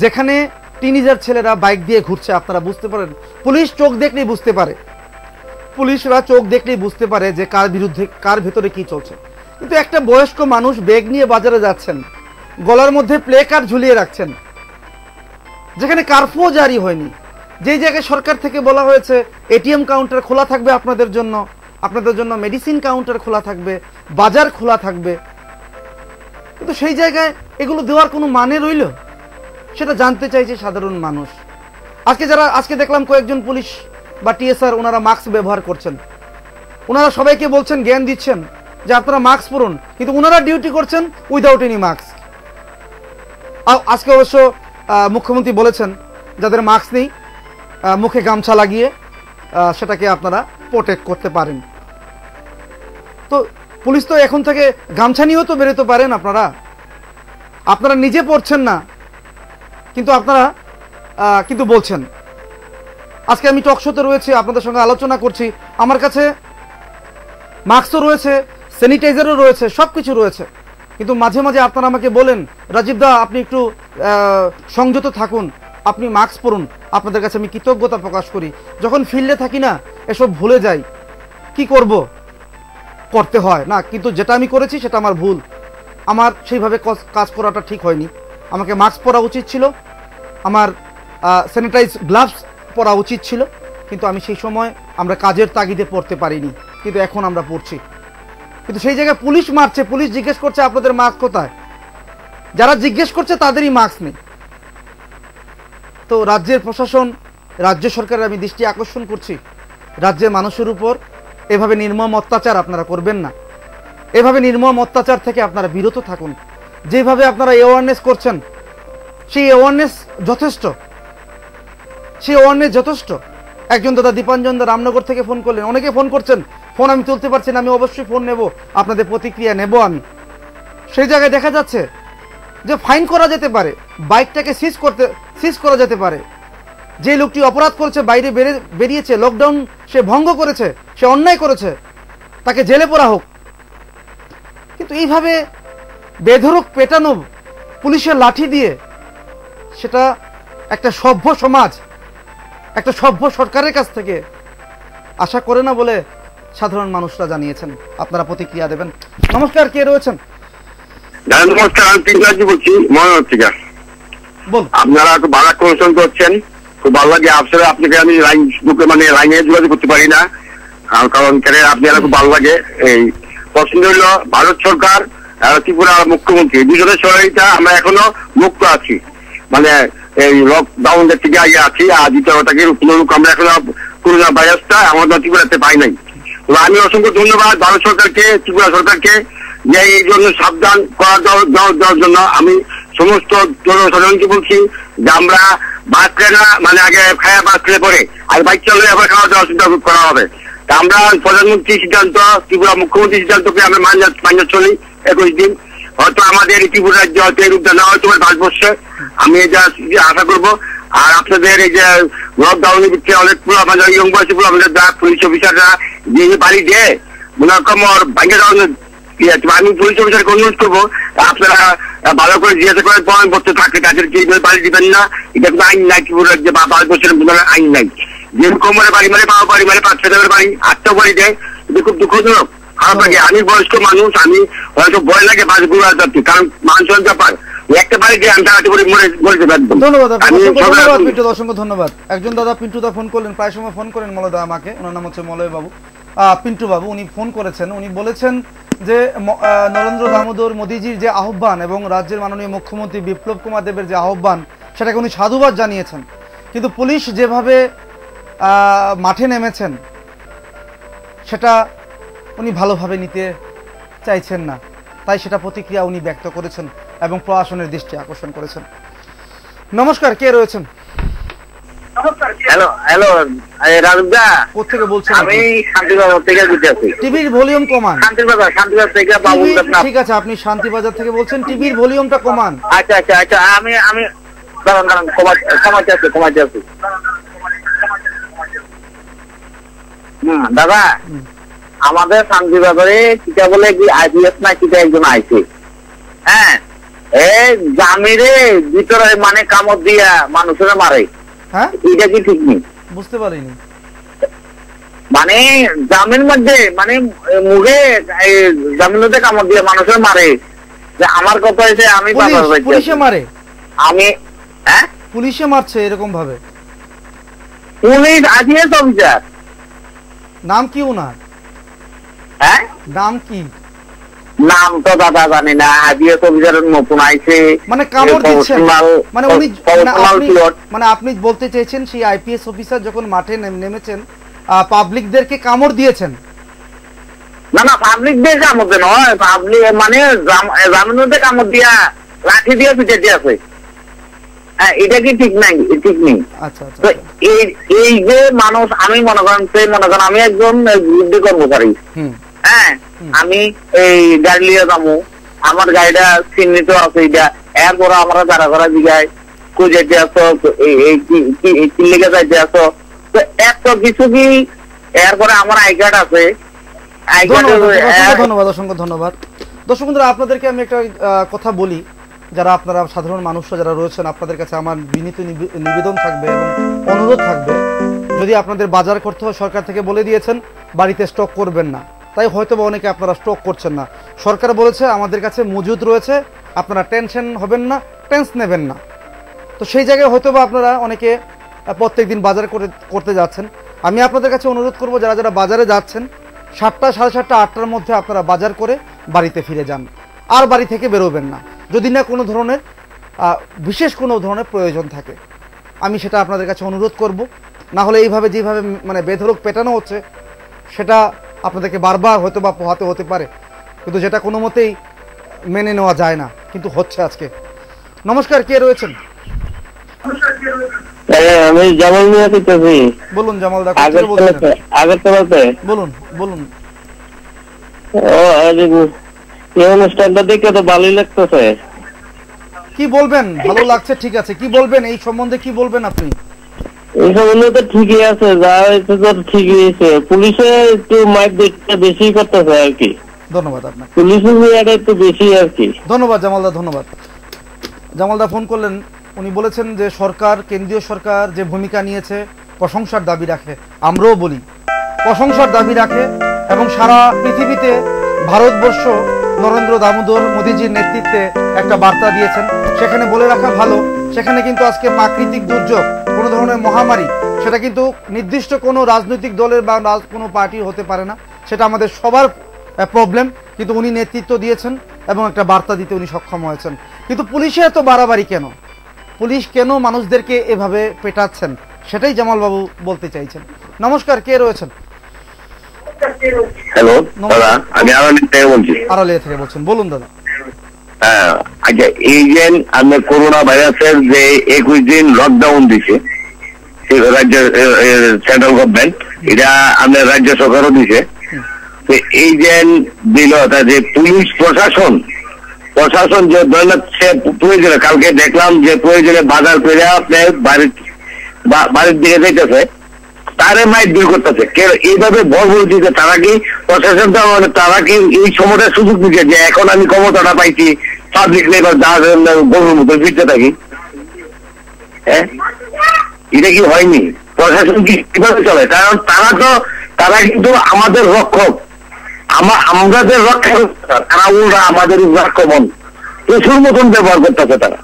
যেখানে টিনিজার ছেলেরা বাইক দিয়ে ঘুরছে, আপনারা বুঝতে পারেন। পুলিশ চোখ দেখলেই বুঝতে পারে। পুলিশরা চোখ দেখলেই বুঝতে পারে যে কার বিরুদ্ধে, কার ভেতরে কি চলছে। কিন্তু একটা বয়স্ক মানুষ ব্যাগ নিয়ে বাজারে যাচ্ছেন। গলার মধ্যে প্লে কার্ড ঝুলিয়ে রাখছেন। যেখানে কারফিউ জারি হয়নি। যেই জায়গায় সরকার থেকে বলা হয়েছে এটিএম কাউন্টার খোলা থাকবে আপনাদের জন্য। আপনাদের জন্য মেডিসিন কাউন্টার খোলা থাকবে, বাজার খোলা থাকবে। কিন্তু সেই জায়গায় এগুলো দেওয়ার কোনো মানে রইল? সেটা জানতে চাইছে সাধারণ মানুষ। আজকে যারা, আজকে দেখলাম কয়েকজন পুলিশ বা টিএসআর ওনারা মাস্ক ব্যবহার করছেন। ওনারা সবাইকে বলছেন, জ্ঞান দিচ্ছেন যে আপনারা মাস্ক পরুন, কিন্তু ওনারা ডিউটি করছেন উইদাউট এনি মাস্ক আজকে অবশ্য মুখ্যমন্ত্রী বলেছেন, যাদের মাস্ক নেই মুখে গামছা লাগিয়ে সেটাকে আপনারা প্রোটেক্ট করতে পারেন। তো পুলিশ তো এখন থেকে গামছা নিয়েও তো বেরোতে পারেন আপনারা। আপনারা নিজে পড়ছেন না, কিন্তু আপনারা কিন্তু বলছেন। আজকে আমি টকশোতে রয়েছি, আপনাদের সঙ্গে আলোচনা করছি। আমার কাছে মাস্কও রয়েছে স্যানিটাইজারও রয়েছে সব কিছু রয়েছে। কিন্তু মাঝে মাঝে আপনারা আমাকে বলেন, রাজীব দা, আপনি একটু সংযত থাকুন, আপনি মাস্ক পরুন, আপনাদের কাছে আমি কৃতজ্ঞতা প্রকাশ করি। যখন ফিল্ডে থাকি না, এসব ভুলে যাই। কি করব? করতে হয়। না, কিন্তু যেটা আমি করেছি, সেটা আমার ভুল। আমার সেইভাবে কাজ করাটা ঠিক হয়নি। আমাকে মাস্ক পরা উচিত ছিল। আমার স্যানিটাইজ গ্লাভস পরা উচিত ছিল, কিন্তু আমি সেই সময় আমরা কাজের তাগিদে পড়তে পারিনি, কিন্তু এখন আমরা পড়ছি। কিন্তু সেই জায়গায় পুলিশ মারছে, পুলিশ জিজ্ঞেস করছে, আপনাদের মাস্ক কোথায়? যারা জিজ্ঞেস করছে, তাদেরই মাস্ক নেই। তো রাজ্যের প্রশাসন, রাজ্য সরকারের আমি দৃষ্টি আকর্ষণ করছি, রাজ্যের মানুষের উপর এভাবে নির্মম অত্যাচার আপনারা করবেন না। এভাবে নির্মম অত্যাচার থেকে আপনারা বিরত থাকুন। যেভাবে আপনারা অ্যাওয়ারনেস করছেন, সেই অ্যাওয়ারনেস যথেষ্ট। সেই অ্যাওয়ারনেস যথেষ্ট। একজন দাদা দীপাঞ্জন দা রামনগর থেকে ফোন করলেন। অনেকে ফোন করছেন। ফোন আমি তুলতে পারছি না, আমি অবশ্যই ফোন নেব। আপনাদের প্রতিক্রিয়া নেব আমি। সেই জায়গায় দেখা যাচ্ছে যে ফাইন করা যেতে পারে, বাইকটাকে সিজ করতে, সিজ করা যেতে পারে। যে লোকটি অপরাধ করেছে, বাইরে বেরে- বেরিয়েছে, লকডাউন সে ভঙ্গ করেছে, সে অন্যায় করেছে, তাকে জেলে পড়া হোক। কিন্তু এইভাবে বেধরক পেটানো পুলিশের লাঠি দিয়ে সেটা একটা সভ্য সমাজ একটা সভ্য সরকারের কাছ থেকে আশা করে না বলে সাধারণ মানুষরা জানিয়েছেন। আপনারা প্রতিক্রিয়া দেবেন। নমস্কার কে রয়েছেন? নমস্কার আমি পিঙ্কাজি বলছি মনোনগর থেকে বল আপনারা ভালো একটা অনুষ্ঠান করছেন। খুব ভালো লাগে আসলে আপনাকে আমি লাইন বুকে মানে লাইনে যোগাযোগ করতে পারি না। কারণ কেন আপনারা খুব ভালো লাগে। এই পছন্দ হইল ভারত সরকার ত্রিপুরা মুখ্যমন্ত্রী। দুজনের সহায়তা আমরা এখনও মুক্ত আছি। মানে এই লকডাউন থেকে আগে আছি, আর দ্বিতীয় কথাকে কোনো রকম আমরা এখনও করোনা ভাইরাসটা আমাদের ত্রিপুরাতে পাই নাই। আমি অসংখ্য ধন্যবাদ ভারত সরকারকে, ত্রিপুরা সরকারকে, যে এই জন্য সাবধান করা দেওয়ার জন্য। আমি সমস্ত জনসাধারণকে বলছি যে আমরা বাঁচলে না মানে আগে খায়া বাঁচলে পরে, আর বাইক চাললে আবার খাওয়া দাওয়া চিন্তা করা হবে। তা আমরা প্রধানমন্ত্রী সিদ্ধান্ত, ত্রিপুরা মুখ্যমন্ত্রী সিদ্ধান্তকে আমরা মান্য মান্য চলি একুশ দিন। হয়তো আমাদের ত্রিপুরা রাজ্য হয়তো এই রূপটা না হয়তো আমার ভারতবর্ষে। আমি এটা আশা করব। আর আপনাদের এই যে লকডাউনের ভিত্তিতে অনেক আমাদের ইয়ং বয়সী আমাদের যা পুলিশ অফিসাররা যে বাড়ি দেয়, মনে কম ভাঙ্গে যাওয়ার ইয়ে আছে। আমি পুলিশ অফিসারকে অনুরোধ করব, আপনারা ভালো করে জিজ্ঞাসা করে প্রমাণপত্র থাকে তাদেরকে এইভাবে বাড়ি দিবেন না, এটা কোনো আইন নাই ত্রিপুরা রাজ্যে বা ভারতবর্ষের আইন নাই। যেরকম মানে বাড়ি মানে পাওয়া বাড়ি মানে পাঁচ ছয় বাড়ি আটটা বাড়ি দেয় খুব দুঃখজনক। খারাপ লাগে। আমি বয়স্ক মানুষ আমি হয়তো ভয় লাগে বাস ঘুরে যাচ্ছি কারণ মানুষের ব্যাপার একটা বাড়ি দিয়ে আমি তাড়াতাড়ি করে মরে মরে একদম। ধন্যবাদ আপনাকে। আমি অসংখ্য সবাই ধন্যবাদ পিন্টু অসংখ্য ধন্যবাদ। একজন দাদা পিন্টু দা ফোন করলেন প্রায় সময় ফোন করেন মলয় আমাকে। ওনার নাম হচ্ছে মলয় বাবু। আহ, পিন্টু বাবু উনি ফোন করেছেন। উনি বলেছেন যে নরেন্দ্র দামোদর মোদীজির যে আহ্বান এবং রাজ্যের মাননীয় মুখ্যমন্ত্রী বিপ্লব কুমার দেবের যে আহ্বান সেটাকে উনি সাধুবাদ জানিয়েছেন। কিন্তু পুলিশ যেভাবে আহ, মাঠে নেমেছেন সেটা উনি ভালোভাবে নিতে চাইছেন না। তাই সেটা প্রতিক্রিয়া উনি ব্যক্ত করেছেন এবং প্রশাসনের দৃষ্টি আকর্ষণ করেছেন। নমস্কার কে রয়েছেন? হ্যালো হ্যালো রাজদা। কোথেকে বলছেন আমি শান্তিবাজার থেকে আছি টিভির ভলিউম কমান। শান্তিবাজার শান্তিবাজার থেকে ঠিক আছে আপনি শান্তিবাজার থেকে বলছেন টিভির ভলিউমটা কমান। আচ্ছা আচ্ছা আচ্ছা আমি আমি দাঁড়ান দাঁড়ান কমা- কমাতে আছি কমাতে আছি হুম দাদা? আমাদের শান্তিবাজারে কিটা বলে কি আইপিএস না কিটা একজন আইছে। হ্যাঁ এই জামিরে ভিতরে মানে কামড় দিয়া মানুষের মারে। হ্যাঁ? এটা কি ঠিক নেই বুঝতে পারিনি। মানে জামিন মধ্যে মানে মুখে জামিন মধ্যে কামড় দিয়ে মানুষের মারে। যে আমার কথা হয়েছে আমি পুলিশ মারে? আমি হ্যাঁ? পুলিশে মারছে এরকম ভাবে পুলিশ আজিয়েছে অফিসার। নাম কি ওনার হ্যাঁ? নাম কি? নাম তো দাদা জানি না আজিয়েছে অফিসার নতুন আইছে। মানে কামড় প্রফেশনাল- মানে উনি মানে আপনি। মানে আপনি বলতে চেয়েছেন সেই আইপিএস অফিসার যখন মাঠে নেমেছেন পাবলিকদেরকে কামড় দিয়েছেন। না না কামড় নয় পাবলিক মানে জাম- কামড় দিয়া লাঠি দিয়ে পিটাতে আছে। হ্যাঁ এটা কি ঠিক নাই? ঠিক নেই। আচ্ছা আচ্ছা তো আচ্ছা। এই এই যে মানুষ আমি মনে করেন সেই মনে করেন আমি একজন কর্মচারী। হ্যাঁ আমি এই গাড়ি নিয়ে যাব আমার গাড়িটা চিহ্নিত আছে এটা। এরপর আমরা যারা যারা জিগায় কই যাইতে আসো কি- কি কি লেগে যাইতে আসো। তো এত কিছু কি এরপরে আমার আই কার্ড আছে। ধন্যবাদ অসংখ্য ধন্যবাদ। দর্শক বন্ধুরা আপনাদেরকে আমি একটা কথা বলি। যারা আপনারা সাধারণ মানুষরা যারা রয়েছেন আপনাদের কাছে আমার বিনীত নিবেদন থাকবে এবং অনুরোধ থাকবে। যদি আপনাদের বাজার করতে হয় সরকার থেকে বলে দিয়েছেন বাড়িতে স্টক করবেন না। তাই হয়তো বা অনেকে আপনারা স্টক করছেন না। সরকার বলেছে, আমাদের কাছে মজুদ রয়েছে, আপনারা টেনশন হবেন না টেন্স নেবেন না। তো সেই জায়গায় হয়তো বা আপনারা অনেকে প্রত্যেক দিন বাজার করে, করতে যাচ্ছেন। আমি আপনাদের কাছে অনুরোধ করব, যারা যারা বাজারে যাচ্ছেন, সাতটা, সাড়ে সাতটা, আটটার মধ্যে আপনারা বাজার করে বাড়িতে ফিরে যান। আর বাড়ি থেকে বেরোবেন না। যদি না কোনো ধরনের বিশেষ কোনো ধরনের প্রয়োজন থাকে, আমি সেটা আপনাদের কাছে অনুরোধ করব। না হলে এইভাবে যেভাবে মানে বেধরক পেটানো হচ্ছে, সেটা আপনাদেরকে বারবার হয়তো বা পোহাতে হতে পারে কিন্তু যেটা কোনো মতেই মেনে নেওয়া যায় না কিন্তু হচ্ছে আজকে। নমস্কার কে রয়েছেন? আমি জামাল বলুন জামাল দা আগের তলাতে বলুন বলুন। ও এই অনুষ্ঠানটা দেখে তো ভালোই লাগতেছে। কি বলবেন? ভালো লাগছে ঠিক আছে। কি বলবেন? এই সম্বন্ধে কি বলবেন আপনি? সম্বন্ধে তো ঠিকই আছে যা হয়েছে তো ঠিকই হয়েছে। পুলিশে একটু মাইক বেশি করতেছে আর কি। ধন্যবাদ আপনাকে। পুলিশের একটু বেশি আর কি। ধন্যবাদ জামালদা ধন্যবাদ। জামালদা ফোন করলেন উনি বলেছেন যে সরকার কেন্দ্রীয় সরকার যে ভূমিকা নিয়েছে প্রশংসার দাবি রাখে। আমরাও বলি প্রশংসার দাবি রাখে এবং সারা পৃথিবীতে ভারতবর্ষ নরেন্দ্র দামোদর মোদীজির নেতৃত্বে একটা বার্তা দিয়েছেন। সেখানে বলে রাখা ভালো, সেখানে কিন্তু আজকে প্রাকৃতিক দুর্যোগ, কোনো ধরনের মহামারী, সেটা কিন্তু নির্দিষ্ট কোনো রাজনৈতিক দলের বা কোনো পার্টির হতে পারে না। সেটা আমাদের সবার প্রবলেম কিন্তু উনি নেতৃত্ব দিয়েছেন এবং একটা বার্তা দিতে উনি সক্ষম হয়েছেন। কিন্তু পুলিশে এত বাড়াবাড়ি কেন? পুলিশ কেন মানুষদেরকে এভাবে পেটাচ্ছেন? সেটাই জামালবাবু বলতে চাইছেন। নমস্কার, কে রয়েছেন? হ্যালো দাদা আমি আরামিন থেকে বলছি। আড়ালিয়া থেকে বলছেন। বলুন দাদা। হ্যাঁ আচ্ছা এই যে আপনার করোনা ভাইরাসের যে একুশ দিন লকডাউন দিছে রাজ্য সেন্ট্রাল গভর্নমেন্ট এটা আপনার রাজ্য সরকারও দিছে। তো এই যে দিল যে পুলিশ প্রশাসন প্রশাসন যে ধরেন সে প্রয়োজনে কালকে দেখলাম যে প্রয়োজনে বাজার করে আপনার বাড়ির বাড়ির দিকে যাইতেছে। তারে মাইক দূর করতেছে। এইভাবে বলব দিতে তারা কি প্রশাসন তো মানে তারা কি এই সময়টা সুযোগ দিচ্ছে যে এখন আমি ক্ষমতাটা পাইছি পাবলিক লেবার যা গরুর মতো ফিরতে থাকি। হ্যাঁ? এটা কি হয়নি? প্রশাসন কি কীভাবে চলে? কারণ তারা তো তারা কিন্তু আমাদের রক্ষক। আমা- আমাদের রক্ষা তারা উল্টা আমাদের আক্রমণ। প্রচুর মতন ব্যবহার করতেছে তারা।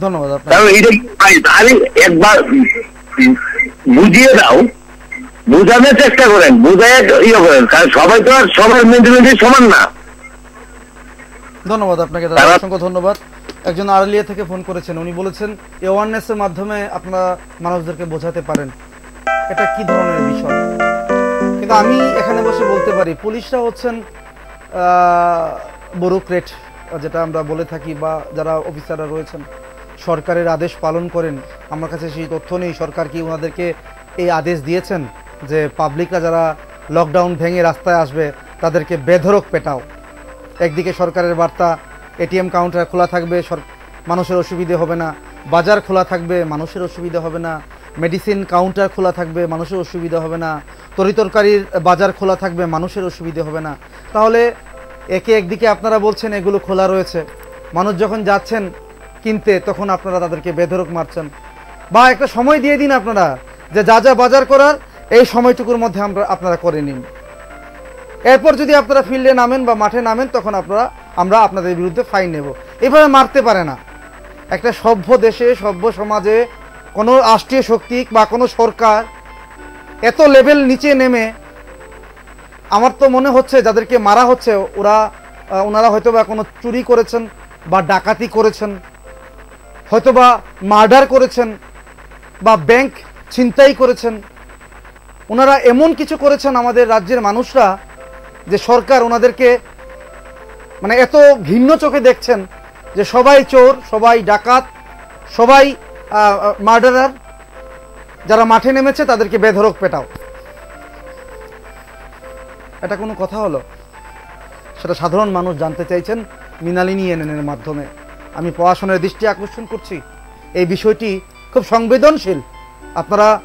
ধন্যবাদ একবার বুঝিয়ে দাও। বুঝানোর চেষ্টা করেন বুঝাই ইয়ে করেন কারণ সবাই তো আর সবার মেন্টালিটি সমান না। ধন্যবাদ আপনাকে দাদা অসংখ্য ধন্যবাদ। একজন আড়ালিয়া থেকে ফোন করেছেন উনি বলেছেন অ্যাওয়ারনেসের মাধ্যমে আপনারা মানুষদেরকে বোঝাতে পারেন। এটা কি ধরনের বিষয়? কিন্তু আমি এখানে বসে বলতে পারি পুলিশরা হচ্ছেন ব্যুরোক্রেট যেটা আমরা বলে থাকি বা যারা অফিসাররা রয়েছেন। সরকারের আদেশ পালন করেন। আমার কাছে সেই তথ্য নেই। সরকার কি ওনাদেরকে এই আদেশ দিয়েছেন যে পাবলিকরা যারা লকডাউন ভেঙে রাস্তায় আসবে, তাদেরকে বেধরক পেটাও। একদিকে সরকারের বার্তা এটিএম কাউন্টার খোলা থাকবে মানুষের অসুবিধে হবে না। বাজার খোলা থাকবে, মানুষের অসুবিধা হবে না। মেডিসিন কাউন্টার খোলা থাকবে, মানুষের অসুবিধা হবে না। তরিতরকারির বাজার খোলা থাকবে, মানুষের অসুবিধে হবে না। তাহলে একে একদিকে আপনারা বলছেন এগুলো খোলা রয়েছে। মানুষ যখন যাচ্ছেন কিনতে তখন আপনারা তাদেরকে বেধরক মারছেন। বা একটা সময় দিয়ে দিন আপনারা যে যা যা বাজার করার, এই সময়টুকুর মধ্যে আমরা আপনারা করে নিন। এরপর যদি আপনারা ফিল্ডে নামেন বা মাঠে নামেন, তখন আপনারা, আমরা আপনাদের বিরুদ্ধে ফাইন নেব। এভাবে মারতে পারে না। একটা সভ্য দেশে, সভ্য সমাজে কোনো রাষ্ট্রীয় শক্তি বা কোনো সরকার এত লেভেল নিচে নেমে, আমার তো মনে হচ্ছে যাদেরকে মারা হচ্ছে, ওরা ওনারা হয়তো বা কোনো চুরি করেছেন বা ডাকাতি করেছেন। হয়তোবা মার্ডার করেছেন বা ব্যাংক ছিনতাই করেছেন। ওনারা এমন কিছু করেছেন আমাদের রাজ্যের মানুষরা যে সরকার ওনাদেরকে মানে এত ঘৃণ্য চোখে দেখছেন যে সবাই চোর, সবাই ডাকাত, সবাই মার্ডারার। যারা মাঠে নেমেছে তাদেরকে বেধরক পেটাও। এটা কোনো কথা হলো? সেটা সাধারণ মানুষ জানতে চাইছেন মৃণালিনী এনএনের মাধ্যমে। আমি প্রশাসনের দৃষ্টি আকর্ষণ করছি। এই বিষয়টি খুব সংবেদনশীল। আপনারা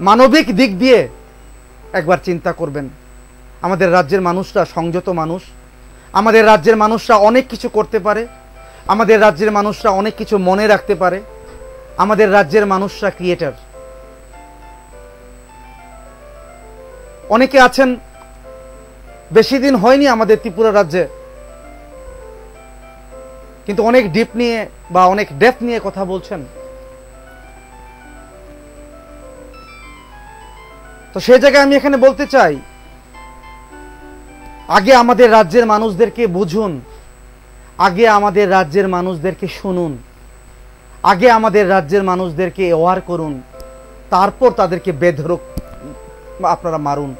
মানবিক দিক দিয়ে একবার চিন্তা করবেন। আমাদের রাজ্যের মানুষরা সংযত মানুষ। আমাদের রাজ্যের মানুষরা অনেক কিছু করতে পারে। আমাদের রাজ্যের মানুষরা অনেক কিছু মনে রাখতে পারে। আমাদের রাজ্যের মানুষরা ক্রিয়েটার অনেকে আছেন, বেশি দিন হয়নি আমাদের ত্রিপুরা রাজ্যে। কিন্তু অনেক ডিপ নিয়ে বা অনেক ডেপথ নিয়ে কথা বলছেন। তো সেই জায়গায় আমি এখানে বলতে চাই, আগে আমাদের রাজ্যের মানুষদেরকে বুঝুন, আগে আমাদের রাজ্যের মানুষদেরকে শুনুন, আগে আমাদের রাজ্যের মানুষদেরকে অ্যাওয়ার করুন, তারপর তাদেরকে বেধরক আপনারা মারুন।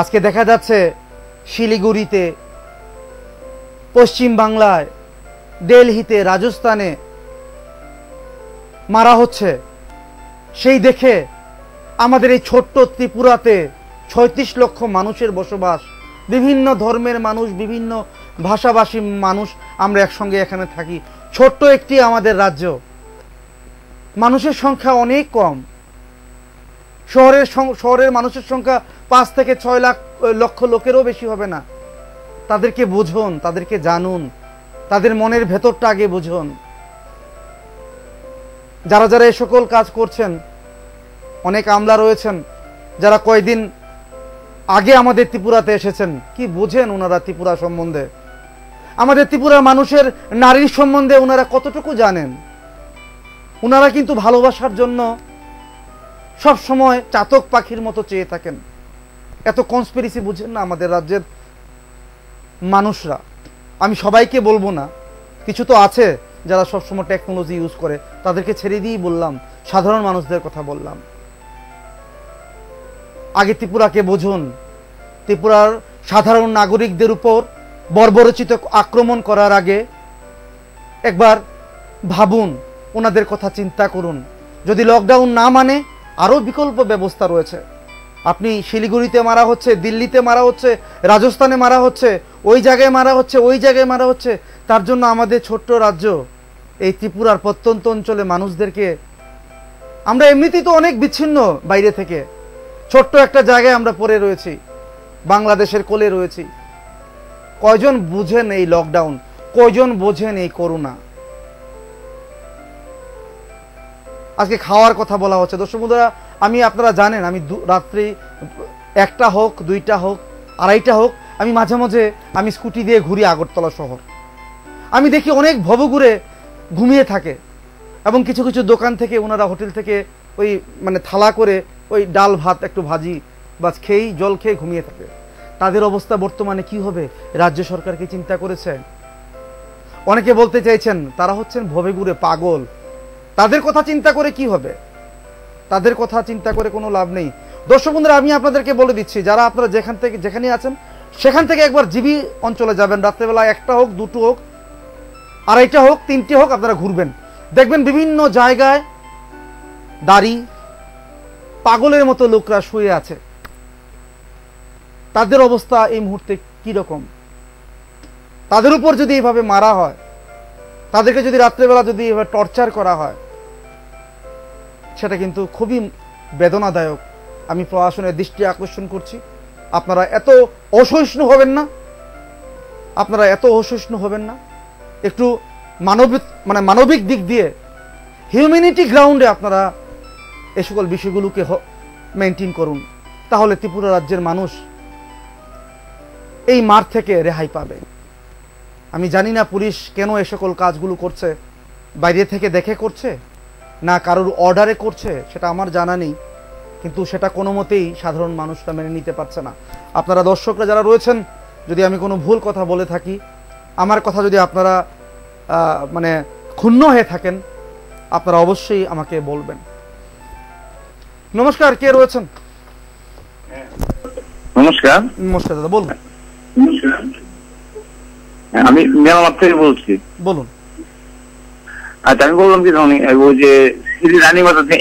আজকে দেখা যাচ্ছে শিলিগুড়িতে পশ্চিম বাংলায় দিল্লিতে রাজস্থানে মারা হচ্ছে। সেই দেখে আমাদের এই ছোট্ট ত্রিপুরাতে ছয়ত্রিশ লক্ষ মানুষের বসবাস, বিভিন্ন ধর্মের মানুষ, বিভিন্ন ভাষাভাষী মানুষ আমরা একসঙ্গে এখানে থাকি। ছোট্ট একটি আমাদের রাজ্য। মানুষের সংখ্যা অনেক কম। শহরের শহরের মানুষের সংখ্যা পাঁচ থেকে ছয় লাখ লক্ষ লোকেরও বেশি হবে না। তাদেরকে বুঝুন, তাদেরকে জানুন। তাদের মনের ভেতরটা আগে বুঝুন। যারা যারা এ সকল কাজ করছেন, অনেক আমলা রয়েছেন, যারা কয়দিন আগে আমাদের ত্রিপুরাতে এসেছেন, কি বুঝেন ওনারা ত্রিপুরা সম্বন্ধে? আমাদের ত্রিপুরার মানুষের নারীর সম্বন্ধে ওনারা কতটুকু জানেন? ওনারা কিন্তু ভালোবাসার জন্য সব সময় চাতক পাখির মতো চেয়ে থাকেন। এত কনস্পিরেসি বুঝেন না আমাদের রাজ্যের মানুষরা। আমি সবাইকে বলব না। কিছু তো আছে যারা সবসময় টেকনোলজি ইউজ করে। তাদেরকে ছেড়ে দিয়েই বললাম, সাধারণ মানুষদের কথা বললাম। আগে ত্রিপুরাকে বোঝুন। ত্রিপুরার সাধারণ নাগরিকদের উপর বর্বরচিত আক্রমণ করার আগে একবার ভাবুন, ওনাদের কথা চিন্তা করুন। যদি লকডাউন না মানে আরও বিকল্প ব্যবস্থা রয়েছে। আপনি শিলিগুড়িতে মারা হচ্ছে, দিল্লিতে মারা হচ্ছে, রাজস্থানে মারা হচ্ছে, ওই জায়গায় মারা হচ্ছে, ওই জায়গায় মারা হচ্ছে, তার জন্য আমাদের ছোট্ট রাজ্য, এই ত্রিপুরার প্রত্যন্ত অঞ্চলে মানুষদেরকে, আমরা এমনিতেই তো অনেক বিচ্ছিন্ন বাইরে থেকে, ছোট্ট একটা জায়গায় আমরা পড়ে রয়েছি, বাংলাদেশের কোলে রয়েছি। কয়জন বুঝেন এই লকডাউন কয়জন বোঝেন এই করোনা আজকে খাওয়ার কথা বলা হচ্ছে। দর্শক বন্ধুরা আমি আপনারা জানেন, আমি রাত্রি একটা হোক, দুইটা হোক, আড়াইটা হোক, আমি মাঝে মাঝে আমি স্কুটি দিয়ে ঘুরি আগরতলা শহর। আমি দেখি অনেক ভবঘুরে ঘুমিয়ে থাকে এবং কিছু কিছু দোকান থেকে, ওনারা হোটেল থেকে ওই মানে থালা করে ওই ডাল, ভাত একটু ভাজি বা খেয়েই জল খেয়ে ঘুমিয়ে থাকে। তাদের অবস্থা বর্তমানে কি হবে? রাজ্য সরকারকে চিন্তা করেছে? অনেকে বলতে চাইছেন, তারা হচ্ছেন ভবে ঘুরে পাগল। তাদের কথা চিন্তা করে কি হবে? তাদের কথা চিন্তা করে কোনো লাভ নেই। দর্শক বন্ধুরা, আমি আপনাদেরকে বলে দিচ্ছি, যারা আপনারা যেখান থেকে যেখানে আছেন, সেখান থেকে একবার জিবি অঞ্চলে যাবেন। রাত্রেবেলা একটা হোক, দুটো হোক, আড়াইটা হোক, তিনটে হোক, আপনারা ঘুরবেন। দেখবেন বিভিন্ন জায়গায় দাড়ি, পাগলের মতো লোকরা শুয়ে আছে। তাদের অবস্থা এই মুহূর্তে কি রকম তাদের উপর যদি এভাবে মারা হয়, তাদেরকে যদি রাত্রেবেলা যদি এভাবে টর্চার করা হয় সেটা কিন্তু খুবই বেদনাদায়ক। আমি প্রশাসনের দৃষ্টি আকর্ষণ করছি। আপনারা এত অসহিষ্ণু হবেন না। আপনারা এত অসহিষ্ণু হবেন না। একটু মানবিক মানে মানবিক দিক দিয়ে হিউম্যানিটি গ্রাউন্ডে আপনারা এই সকল বিষয়গুলোকে মেনটেন করুন। তাহলে ত্রিপুরা রাজ্যের মানুষ এই মার থেকে রেহাই পাবে। আমি জানি না পুলিশ কেন এ সকল কাজগুলো করছে, বাইরে থেকে দেখে করছে। না কারোর অর্ডারে করছে সেটা আমার জানা নেই কিন্তু সেটা কোনো মতেই সাধারণ মানুষরা মেনে নিতে পারছে না। আপনারা দর্শকরা যারা রয়েছেন যদি আমি কোনো ভুল কথা বলে থাকি আমার কথা যদি আপনারা মানে ক্ষুণ্ণ হয়ে থাকেন আপনারা অবশ্যই আমাকে বলবেন। নমস্কার কে রয়েছেন? নমস্কার। নমস্কার দাদা বলুন। আমি মেলামার থেকে বলছি। বলুন। আচ্ছা আমি বললাম কি ধরনের ওই যে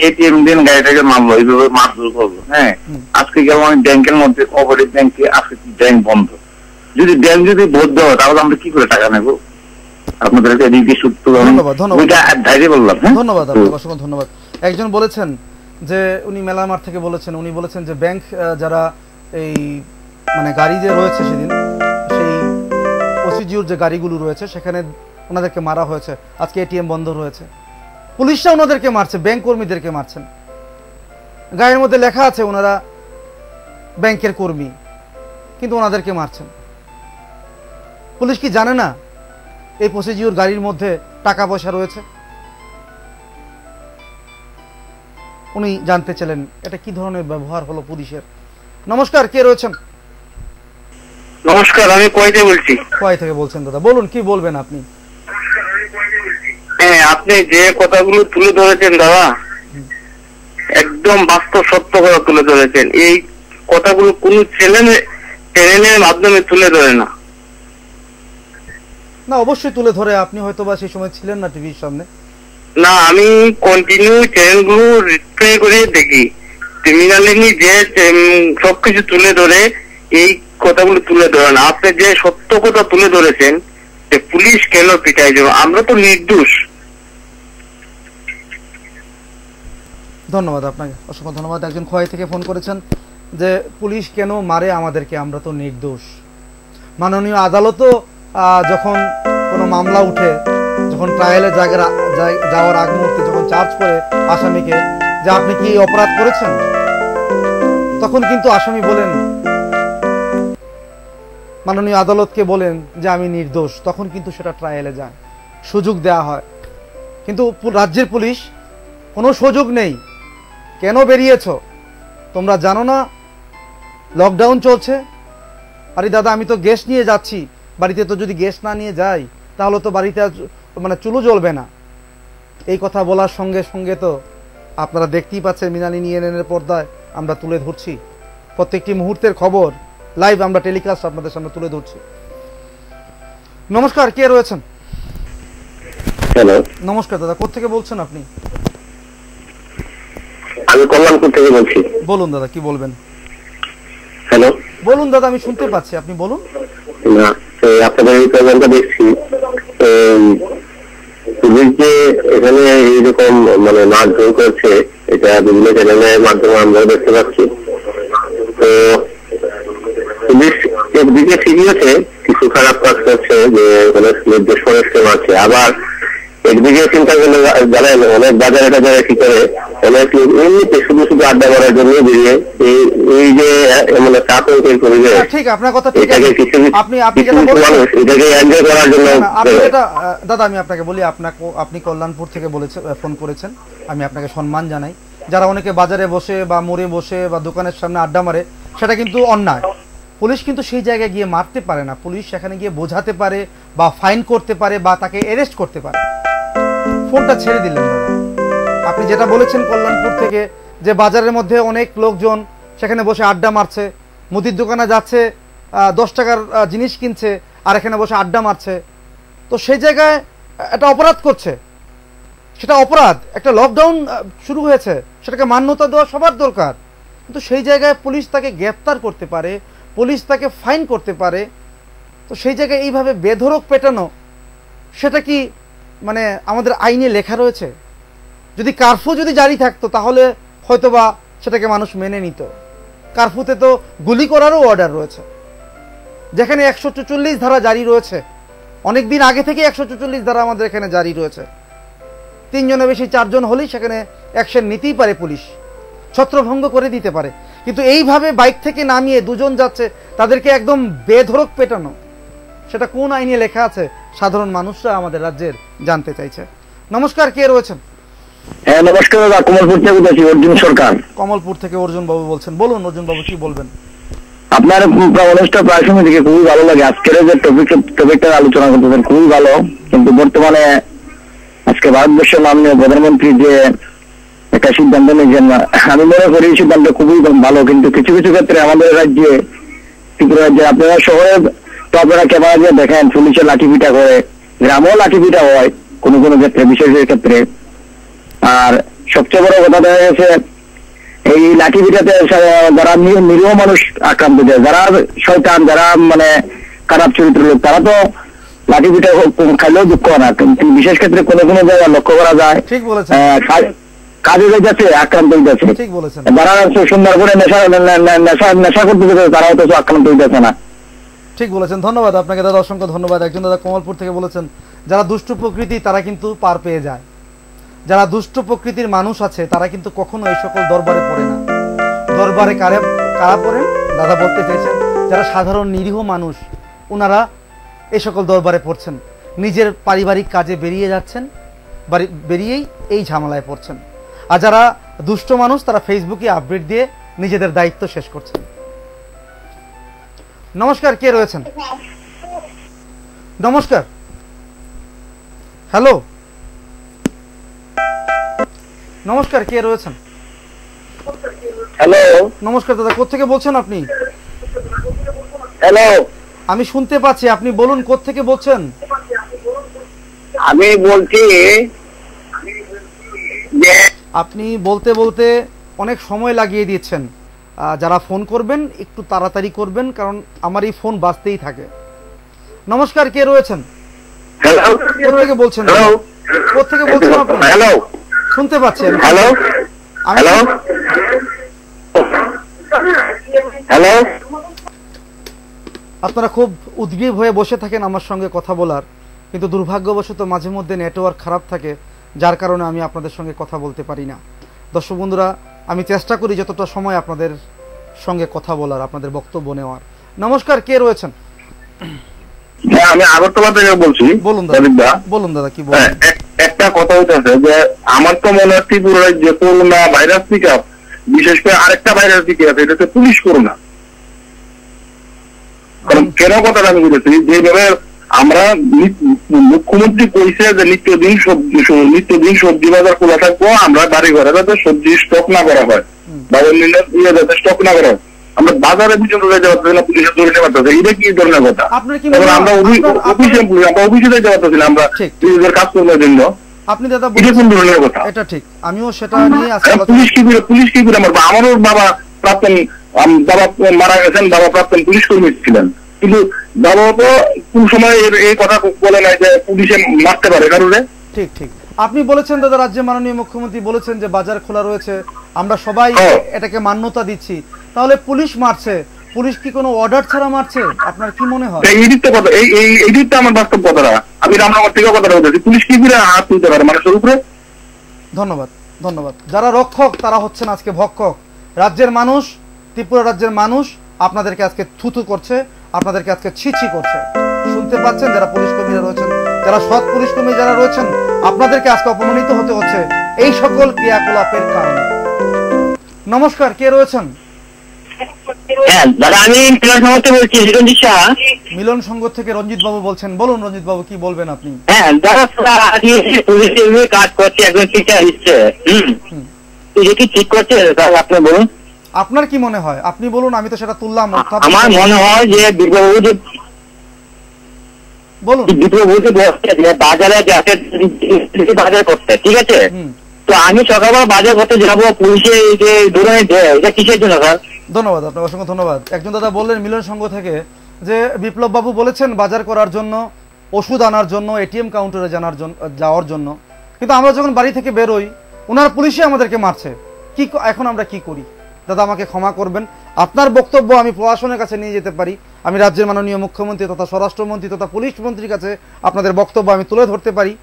এটিএম দিন গাড়িটাকে মারলো এইভাবে মারধর করল হ্যাঁ? আজকে গেলাম আমি ব্যাংকের মধ্যে ব্যাংকে আজকে ব্যাংক বন্ধ। যদি ব্যাংক যদি হয় তাহলে আমরা কি করে টাকা নেব? আপনাদের রিপি সূত্র ধন্যবাদ, ধন্যবাদ। বললাম হ্যাঁ? ধন্যবাদ আপনাকে অসংখ্য ধন্যবাদ। একজন বলেছেন যে উনি মেলামার থেকে বলেছেন উনি বলেছেন যে ব্যাংক যারা এই মানে গাড়ি যে রয়েছে সেদিন সেই প্রসিডিউর যে গাড়িগুলো রয়েছে সেখানে ওনাদেরকে মারা হয়েছে। আজকে এটিএম বন্ধ রয়েছে। পুলিশরা ওনাদেরকে মারছে ব্যাংক কর্মীদেরকে মারছেন। গায়ের মধ্যে লেখা আছে ওনারা ব্যাংকের কর্মী কিন্তু ওনাদেরকে মারছেন। পুলিশ কি জানে না এই প্রসিডিউর গাড়ির মধ্যে টাকা পয়সা রয়েছে? উনি জানতে চাইলেন এটা কি ধরনের ব্যবহার হলো পুলিশের? নমস্কার কে রয়েছেন? নমস্কার আমি কয়তে বলছি। কয় থেকে বলছেন দাদা বলুন কি বলবেন আপনি? হ্যাঁ আপনি যে কথাগুলো তুলে ধরেছেন দাদা একদম বাস্তব সত্য কথা তুলে ধরেছেন। এই কথাগুলো কোন চ্যানেল চ্যানেলের মাধ্যমে তুলে ধরে না। না অবশ্যই তুলে ধরে। আপনি হয়তো বা সেই সময় ছিলেন না টিভির সামনে। না আমি কন্টিনিউ চ্যানেলগুলো রিপ্লে করে দেখি। ক্রিমিনালিনি যে সবকিছু তুলে ধরে এই কথাগুলো তুলে ধরে না। আপনি যে সত্য কথা তুলে ধরেছেন যে পুলিশ কেন পিটাই যাবে আমরা তো নির্দোষ। ধন্যবাদ আপনাকে। অসংখ্য ধন্যবাদ। একজন খোয়াই থেকে ফোন করেছেন যে, পুলিশ কেন মারে আমাদেরকে? আমরা তো নির্দোষ। মাননীয় আদালতও যখন কোনো মামলা উঠে, যখন ট্রায়ালে যাওয়ার আগ মুহূর্তে যখন চার্জ করে আসামিকে, যে আপনি কি অপরাধ করেছেন? তখন কিন্তু আসামি বলেন মাননীয় আদালতকে বলেন যে আমি নির্দোষ, তখন কিন্তু সেটা ট্রায়ালে যায়। সুযোগ দেয়া হয়। কিন্তু রাজ্যের পুলিশ কোনো সুযোগ নেই। কেন বেরিয়েছ? তোমরা জানো না? লকডাউন চলছে। আরে দাদা, আমি তো গ্যাস নিয়ে যাচ্ছি। বাড়িতে তো যদি গ্যাস না নিয়ে যাই, তাহলে তো বাড়িতে মানে চুলো জ্বলবে না। এই কথা বলার সঙ্গে সঙ্গে তো আপনারা দেখতেই পাচ্ছেন মিনালি নিয়ে পর্দায় আমরা তুলে ধরছি। প্রত্যেকটি মুহূর্তের খবর লাইভ আমরা টেলিকাস্ট আপনাদের সামনে তুলে ধরছি। নমস্কার কে রয়েছেন? হ্যালো নমস্কার দাদা কোথেকে বলছেন আপনি? আমি কল্যাণপুর থেকে বলছি। বলুন দাদা কি বলবেন? হ্যালো বলুন দাদা আমি শুনতে পাচ্ছি আপনি বলুন। না আপনাদের এই প্রোগ্রামটা দেখছি পুলিশ যে এখানে এইরকম মানে মারধর করছে এটা বিভিন্ন চ্যানেলের মাধ্যমে আমরা দেখতে পাচ্ছি। তো একদিকে ঠিকই আছে কিছু খারাপ কাজ করছে যে অনেক নির্দেশ ফরেস্টে মারছে আবার একদিকে চিন্তা করলে জানেন অনেক বাজারে টাজারে কি করে অনেক এমনিতে শুধু শুধু আড্ডা করার জন্য বেরিয়ে এই যে মানে পরিবেশ ঠিক আপনার কথা ঠিক আছে। কিছু আপনি আপনি যেটা বলছেন মানুষ এটাকে এনজয় করার জন্য আপনি যেটা দাদা আমি আপনাকে বলি আপনাকে আপনি কল্যাণপুর থেকে বলেছেন আহ, ফোন করেছেন। আমি আপনাকে সম্মান জানাই। যারা অনেকে বাজারে বসে বা মোড়ে বসে বা দোকানের সামনে আড্ডা মারে সেটা কিন্তু অন্যায়। পুলিশ কিন্তু সেই জায়গায় গিয়ে মারতে পারে না। পুলিশ সেখানে গিয়ে বোঝাতে পারে বা ফাইন করতে পারে বা তাকে অ্যারেস্ট করতে পারে। ফোনটা ছেড়ে দিলেন আপনি যেটা বলেছেন কল্যাণপুর থেকে, যে বাজারের মধ্যে অনেক লোকজন সেখানে বসে আড্ডা মারছে। মুদির দোকানে যাচ্ছে দশ টাকার জিনিস কিনছে আর এখানে বসে আড্ডা মারছে। তো সেই জায়গায় একটা অপরাধ করছে। সেটা অপরাধ। একটা লকডাউন শুরু হয়েছে। সেটাকে মান্যতা দেওয়া সবার দরকার। কিন্তু সেই জায়গায় পুলিশ তাকে গ্রেপ্তার করতে পারে পুলিশ তাকে ফাইন করতে পারে, তো সেই জায়গায় এইভাবে বেধরক পেটানো, সেটা কি মানে আমাদের আইনে লেখা রয়েছে? যদি কারফিউ যদি জারি থাকতো, তাহলে হয়তোবা সেটাকে মানুষ মেনে নিত। কারফিউতে তো গুলি করারও অর্ডার রয়েছে। যেখানে একশো চুচল্লিশ ধারা জারি রয়েছে অনেক দিন আগে থেকে একশো চুচল্লিশ ধারা আমাদের এখানে জারি রয়েছে। তিনজনের বেশি, চারজন হলেই সেখানে অ্যাকশন নিতেই পারে পুলিশ। ছত্রভঙ্গ করে দিতে পারে। কিন্তু এইভাবে বাইক থেকে নামিয়ে দুজন যাচ্ছে তাদেরকে একদম বেধরক পেটানো। সেটা কোন আইনে লেখা আছে সাধারণ মানুষরা আমাদের রাজ্যের জানতে চাইছে। নমস্কার কে রয়েছেন? হ্যাঁ নমস্কার দাদা কমলপুর থেকে বলছি অর্জুন সরকার। কমলপুর থেকে অর্জুন বাবু বলছেন। বলুন অর্জুন বাবু কি বলবেন? আপনার অনুষ্ঠান প্রায় সময় থেকে খুবই ভালো লাগে। আজকের যে টপিক টপিকটা আলোচনা করতেছেন খুবই ভালো। কিন্তু বর্তমানে আজকে ভারতবর্ষের মাননীয় প্রধানমন্ত্রী যে একটা সিদ্ধান্ত নিয়েছেন আমি মনে করি এই সিদ্ধান্ত খুবই ভালো কিন্তু কিছু কিছু ক্ষেত্রে আমাদের রাজ্যে ত্রিপুরা রাজ্যে আপনারা শহরে তো আপনারা ক্যামেরা দিয়ে দেখেন পুলিশের লাঠি পিটা করে গ্রামেও লাঠি পিটা হয় কোনো কোনো ক্ষেত্রে বিশেষ ক্ষেত্রে। আর সবচেয়ে বড় কথা দেখা গেছে এই লাঠি পিঠাতে যারা নিরীহ মানুষ আক্রান্ত হয় যারা শয়তান যারা মানে খারাপ চরিত্র লোক তারা তো লাঠি পিঠা খাইলেও দুঃখ হয় না। কিন্তু বিশেষ ক্ষেত্রে কোনো কোনো জায়গায় লক্ষ্য করা যায়। ঠিক বলেছেন। কাজে যাচ্ছে আক্রান্ত হইতেছে। যারা সুন্দর করে নেশা নেশা নেশা করতে যেতে তারাও তো আক্রান্ত হইতেছে না। ঠিক বলেছেন ধন্যবাদ আপনাকে। দাদা অসংখ্য ধন্যবাদ। একজন দাদা কমলপুর থেকে বলেছেন যারা দুষ্ট প্রকৃতি তারা কিন্তু পার পেয়ে যায়। যারা দুষ্ট প্রকৃতির মানুষ আছে তারা কিন্তু কখনো এই সকল দরবারে পড়ে না। দরবারে কারে কারা পড়েন দাদা বলতে চাইছেন যারা সাধারণ নিরীহ মানুষ ওনারা এই সকল দরবারে পড়ছেন। নিজের পারিবারিক কাজে বেরিয়ে যাচ্ছেন বেরিয়েই এই ঝামেলায় পড়ছেন। আর যারা দুষ্ট মানুষ তারা ফেসবুকে আপডেট দিয়ে নিজেদের দায়িত্ব শেষ করছেন নমস্কার কে রয়েছেন? নমস্কার। হ্যালো নমস্কার কে রয়েছেন? হ্যালো নমস্কার দাদা কোত্থেকে বলছেন আপনি? হ্যালো আমি শুনতে পাচ্ছি আপনি বলুন কোত্থেকে বলছেন? আমি বলছি যে আপনি বলতে বলতে অনেক সময় লাগিয়ে দিচ্ছেন আহ, যারা ফোন করবেন একটু তাড়াতাড়ি করবেন কারণ আমার এই ফোন বাজতেই থাকে। নমস্কার কে রয়েছেন? কোত্থেকে বলছেন? কোত্থেকে বলছেন আপনি? হ্যালো শুনতে পাচ্ছেন। হ্যালো হ্যালো হ্যালো আপনারা খুব উদ্গ্রীব হয়ে বসে থাকেন আমার সঙ্গে কথা বলার। কিন্তু দুর্ভাগ্যবশত মাঝে মধ্যে নেটওয়ার্ক খারাপ থাকে। যার কারণে আমি আপনাদের সঙ্গে কথা বলতে পারি না। দর্শক বন্ধুরা আমি চেষ্টা করি যতটা সময় আপনাদের সঙ্গে কথা বলার আপনাদের বক্তব্য নেওয়ার। নমস্কার কে রয়েছেন? হ্যাঁ আমি আগরতলা থেকে বলছি। বলুন দাদা। বলুন দাদা কি হ্যাঁ, বলুন একটা কথা হইতেছে যে আমার তো মনে হয় ত্রিপুরার যে করোনা ভাইরাস থেকে বিশেষ করে আরেকটা ভাইরাস দিকে আছে এটা হচ্ছে পুলিশ করোনা। কারণ কেন কথাটা আমি বলেছি? যেভাবে আমরা মুখ্যমন্ত্রী কইছে যে নিত্যদিন সবজি নিত্যদিন সবজি বাজার খোলা থাকব আমরা বাড়ি ঘরে যাতে সবজি স্টক না করা হয়। বা অন্যান্য ইয়ে যাতে স্টক না করা হয়। আমরা বাজারে পর্যন্ত যেতে পারতেছি না পুলিশের পারতেছি এটা কি ধরনের কথা? কি হয়- আমরা অফিসে আমরা অফিসে যেতে পারতেছি না আমরা। নিজেদের কাজকর্মের জন্য। আপনি দাদা কোন ধরনের কথা? এটা ঠিক। আমিও সেটা নিয়ে পুলিশ কি করে পুলিশ কি করে আমার আমারও বাবা প্রাক্তন বাবা মারা গেছেন বাবা প্রাক্তন পুলিশ কর্মী ছিলেন। কিন্তু বাবা কোন সময় এই কথা বলে নাই যে পুলিশে মারতে পারে কারণে? ঠিক ঠিক। আপনি বলেছেন দাদা রাজ্যের মাননীয় মুখ্যমন্ত্রী বলেছেন যে বাজার খোলা রয়েছে। আমরা সবাই। এটাকে মান্যতা দিচ্ছি। তাহলে পুলিশ মারছে। পুলিশ কি কোনো অর্ডার ছাড়া মারছে? আপনার কি মনে হয়? এই দিকটা কথা এই এই এই দিকটা আমার বাস্তব কথাটা। আমি রামনগর থেকে কথাটা পুলিশ কি করে হাত তুলতে পারে মানুষের উপরে? ধন্যবাদ ধন্যবাদ। যারা রক্ষক তারা হচ্ছেন আজকে ভক্ষক। রাজ্যের মানুষ ত্রিপুরা রাজ্যের মানুষ আপনাদেরকে আজকে থুথু করছে। আপনাদেরকে আজকে ছিছি করছে। শুনতে পাচ্ছেন যারা পুলিশ কর্মীরা রয়েছেন যারা সৎ পুলিশ কর্মী যারা রয়েছেন আপনাদেরকে আজকে অপমানিত হতে হচ্ছে এই সকল ক্রিয়াকলাপের কারণে। নমস্কার কে রয়েছেন? হ্যাঁ দাদা আমি মিলন বলছি রঞ্জিত শাহ মিলন সংঘ থেকে রঞ্জিত বাবু বলছেন। বলুন রঞ্জিত বাবু কি বলবেন আপনি? হ্যাঁ দাদা আজকে কাজ করছে একজন টিচার দিচ্ছে হুম। হুম। কি ঠিক করছে দাদা আপনি বলুন। আপনার কি মনে হয়? আপনি বলুন আমি তো সেটা তুললাম আমার মনে হয় যে বিপ্লববাবু যে বলুন। বিপ্লববাবু যে বাজারে যাতে বাজার করতে ঠিক আছে? তো আমি সকালবেলা বাজার করতে যাব পুলিশে এই যে এটা কিসের জন্য স্যার? ধন্যবাদ আপনাকে অসংখ্য ধন্যবাদ। একজন দাদা বললেন মিলন সংঘ থেকে যে বিপ্লব বাবু বলেছেন বাজার করার জন্য ওষুধ আনার জন্য এটিএম কাউন্টারে জানার জন্য যাওয়ার জন্য। কিন্তু আমরা যখন বাড়ি থেকে বেরোই ওনার পুলিশে আমাদেরকে মারছে। কি এখন আমরা কি করি? দাদা, আমাকে ক্ষমা করবেন। আপনার বক্তব্য আমি প্রশাসনের কাছে নিয়ে যেতে পারি। আমি রাজ্যের মাননীয় মুখ্যমন্ত্রী তথা স্বরাষ্ট্রমন্ত্রী তথা পুলিশ মন্ত্রীর কাছে আপনাদের বক্তব্য আমি তুলে ধরতে পারি।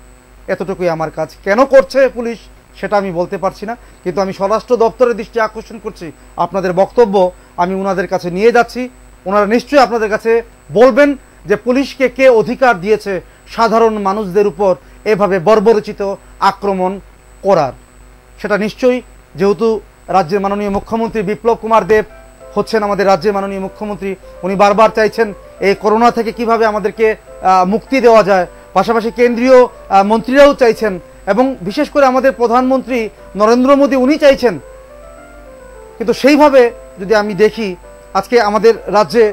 এতটুকুই আমার কাজ। কেন করছে পুলিশ সেটা আমি বলতে পারছি না, কিন্তু আমি স্বরাষ্ট্র দপ্তরের দৃষ্টি আকর্ষণ করছি। আপনাদের বক্তব্য আমি ওনাদের কাছে নিয়ে যাচ্ছি। ওনারা নিশ্চয়ই আপনাদের কাছে বলবেন যে পুলিশকে কে অধিকার দিয়েছে সাধারণ মানুষদের উপর এভাবে বর্বরচিত আক্রমণ করার। সেটা নিশ্চয়ই, যেহেতু রাজ্যের মাননীয় মুখ্যমন্ত্রী বিপ্লব কুমার দেব হচ্ছেন আমাদের রাজ্যের মাননীয় মুখ্যমন্ত্রী। উনি বারবার চাইছেন এই করোনা থেকে কীভাবে আমাদেরকে মুক্তি দেওয়া যায়। পাশাপাশি কেন্দ্রীয় মন্ত্রীরাও চাইছেন এবং বিশেষ করে আমাদের প্রধানমন্ত্রী নরেন্দ্র মোদী উনি চাইছেন। কিন্তু সেইভাবে যদি আমি দেখি, আজকে আমাদের রাজ্যে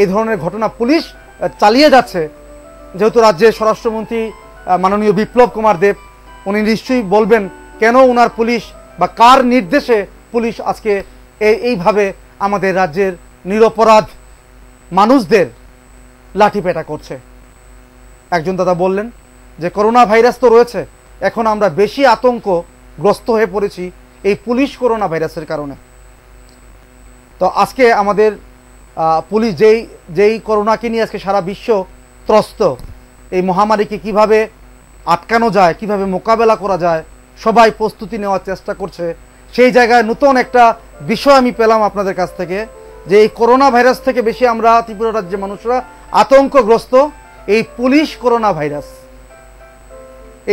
এই ধরনের ঘটনা পুলিশ চালিয়ে যাচ্ছে। যেহেতু রাজ্যের স্বরাষ্ট্রমন্ত্রী মাননীয় বিপ্লব কুমার দেব, উনি নিশ্চয়ই বলবেন, কেন ওনার পুলিশ বা কার নির্দেশে পুলিশ আজকে এইভাবে আমাদের রাজ্যের নিরপরাধ মানুষদের লাঠিপেটা করছে? একজন দাদা বললেন যে করোনা ভাইরাস তো রয়েছে, এখন আমরা বেশি আতঙ্কগ্রস্ত হয়ে পড়েছি এই পুলিশ করোনা ভাইরাসের কারণে। তো আজকে আমাদের পুলিশ যেই যেই করোনাকে নিয়ে আজকে সারা বিশ্ব ত্রস্ত, এই মহামারীকে কীভাবে আটকানো যায়, কীভাবে মোকাবেলা করা যায় সবাই প্রস্তুতি নেওয়ার চেষ্টা করছে। সেই জায়গায় নতুন একটা বিষয় আমি পেলাম আপনাদের কাছ থেকে, যে এই করোনা ভাইরাস থেকে বেশি আমরা ত্রিপুরা রাজ্যের মানুষরা আতঙ্কগ্রস্ত। এই পুলিশ করোনা ভাইরাস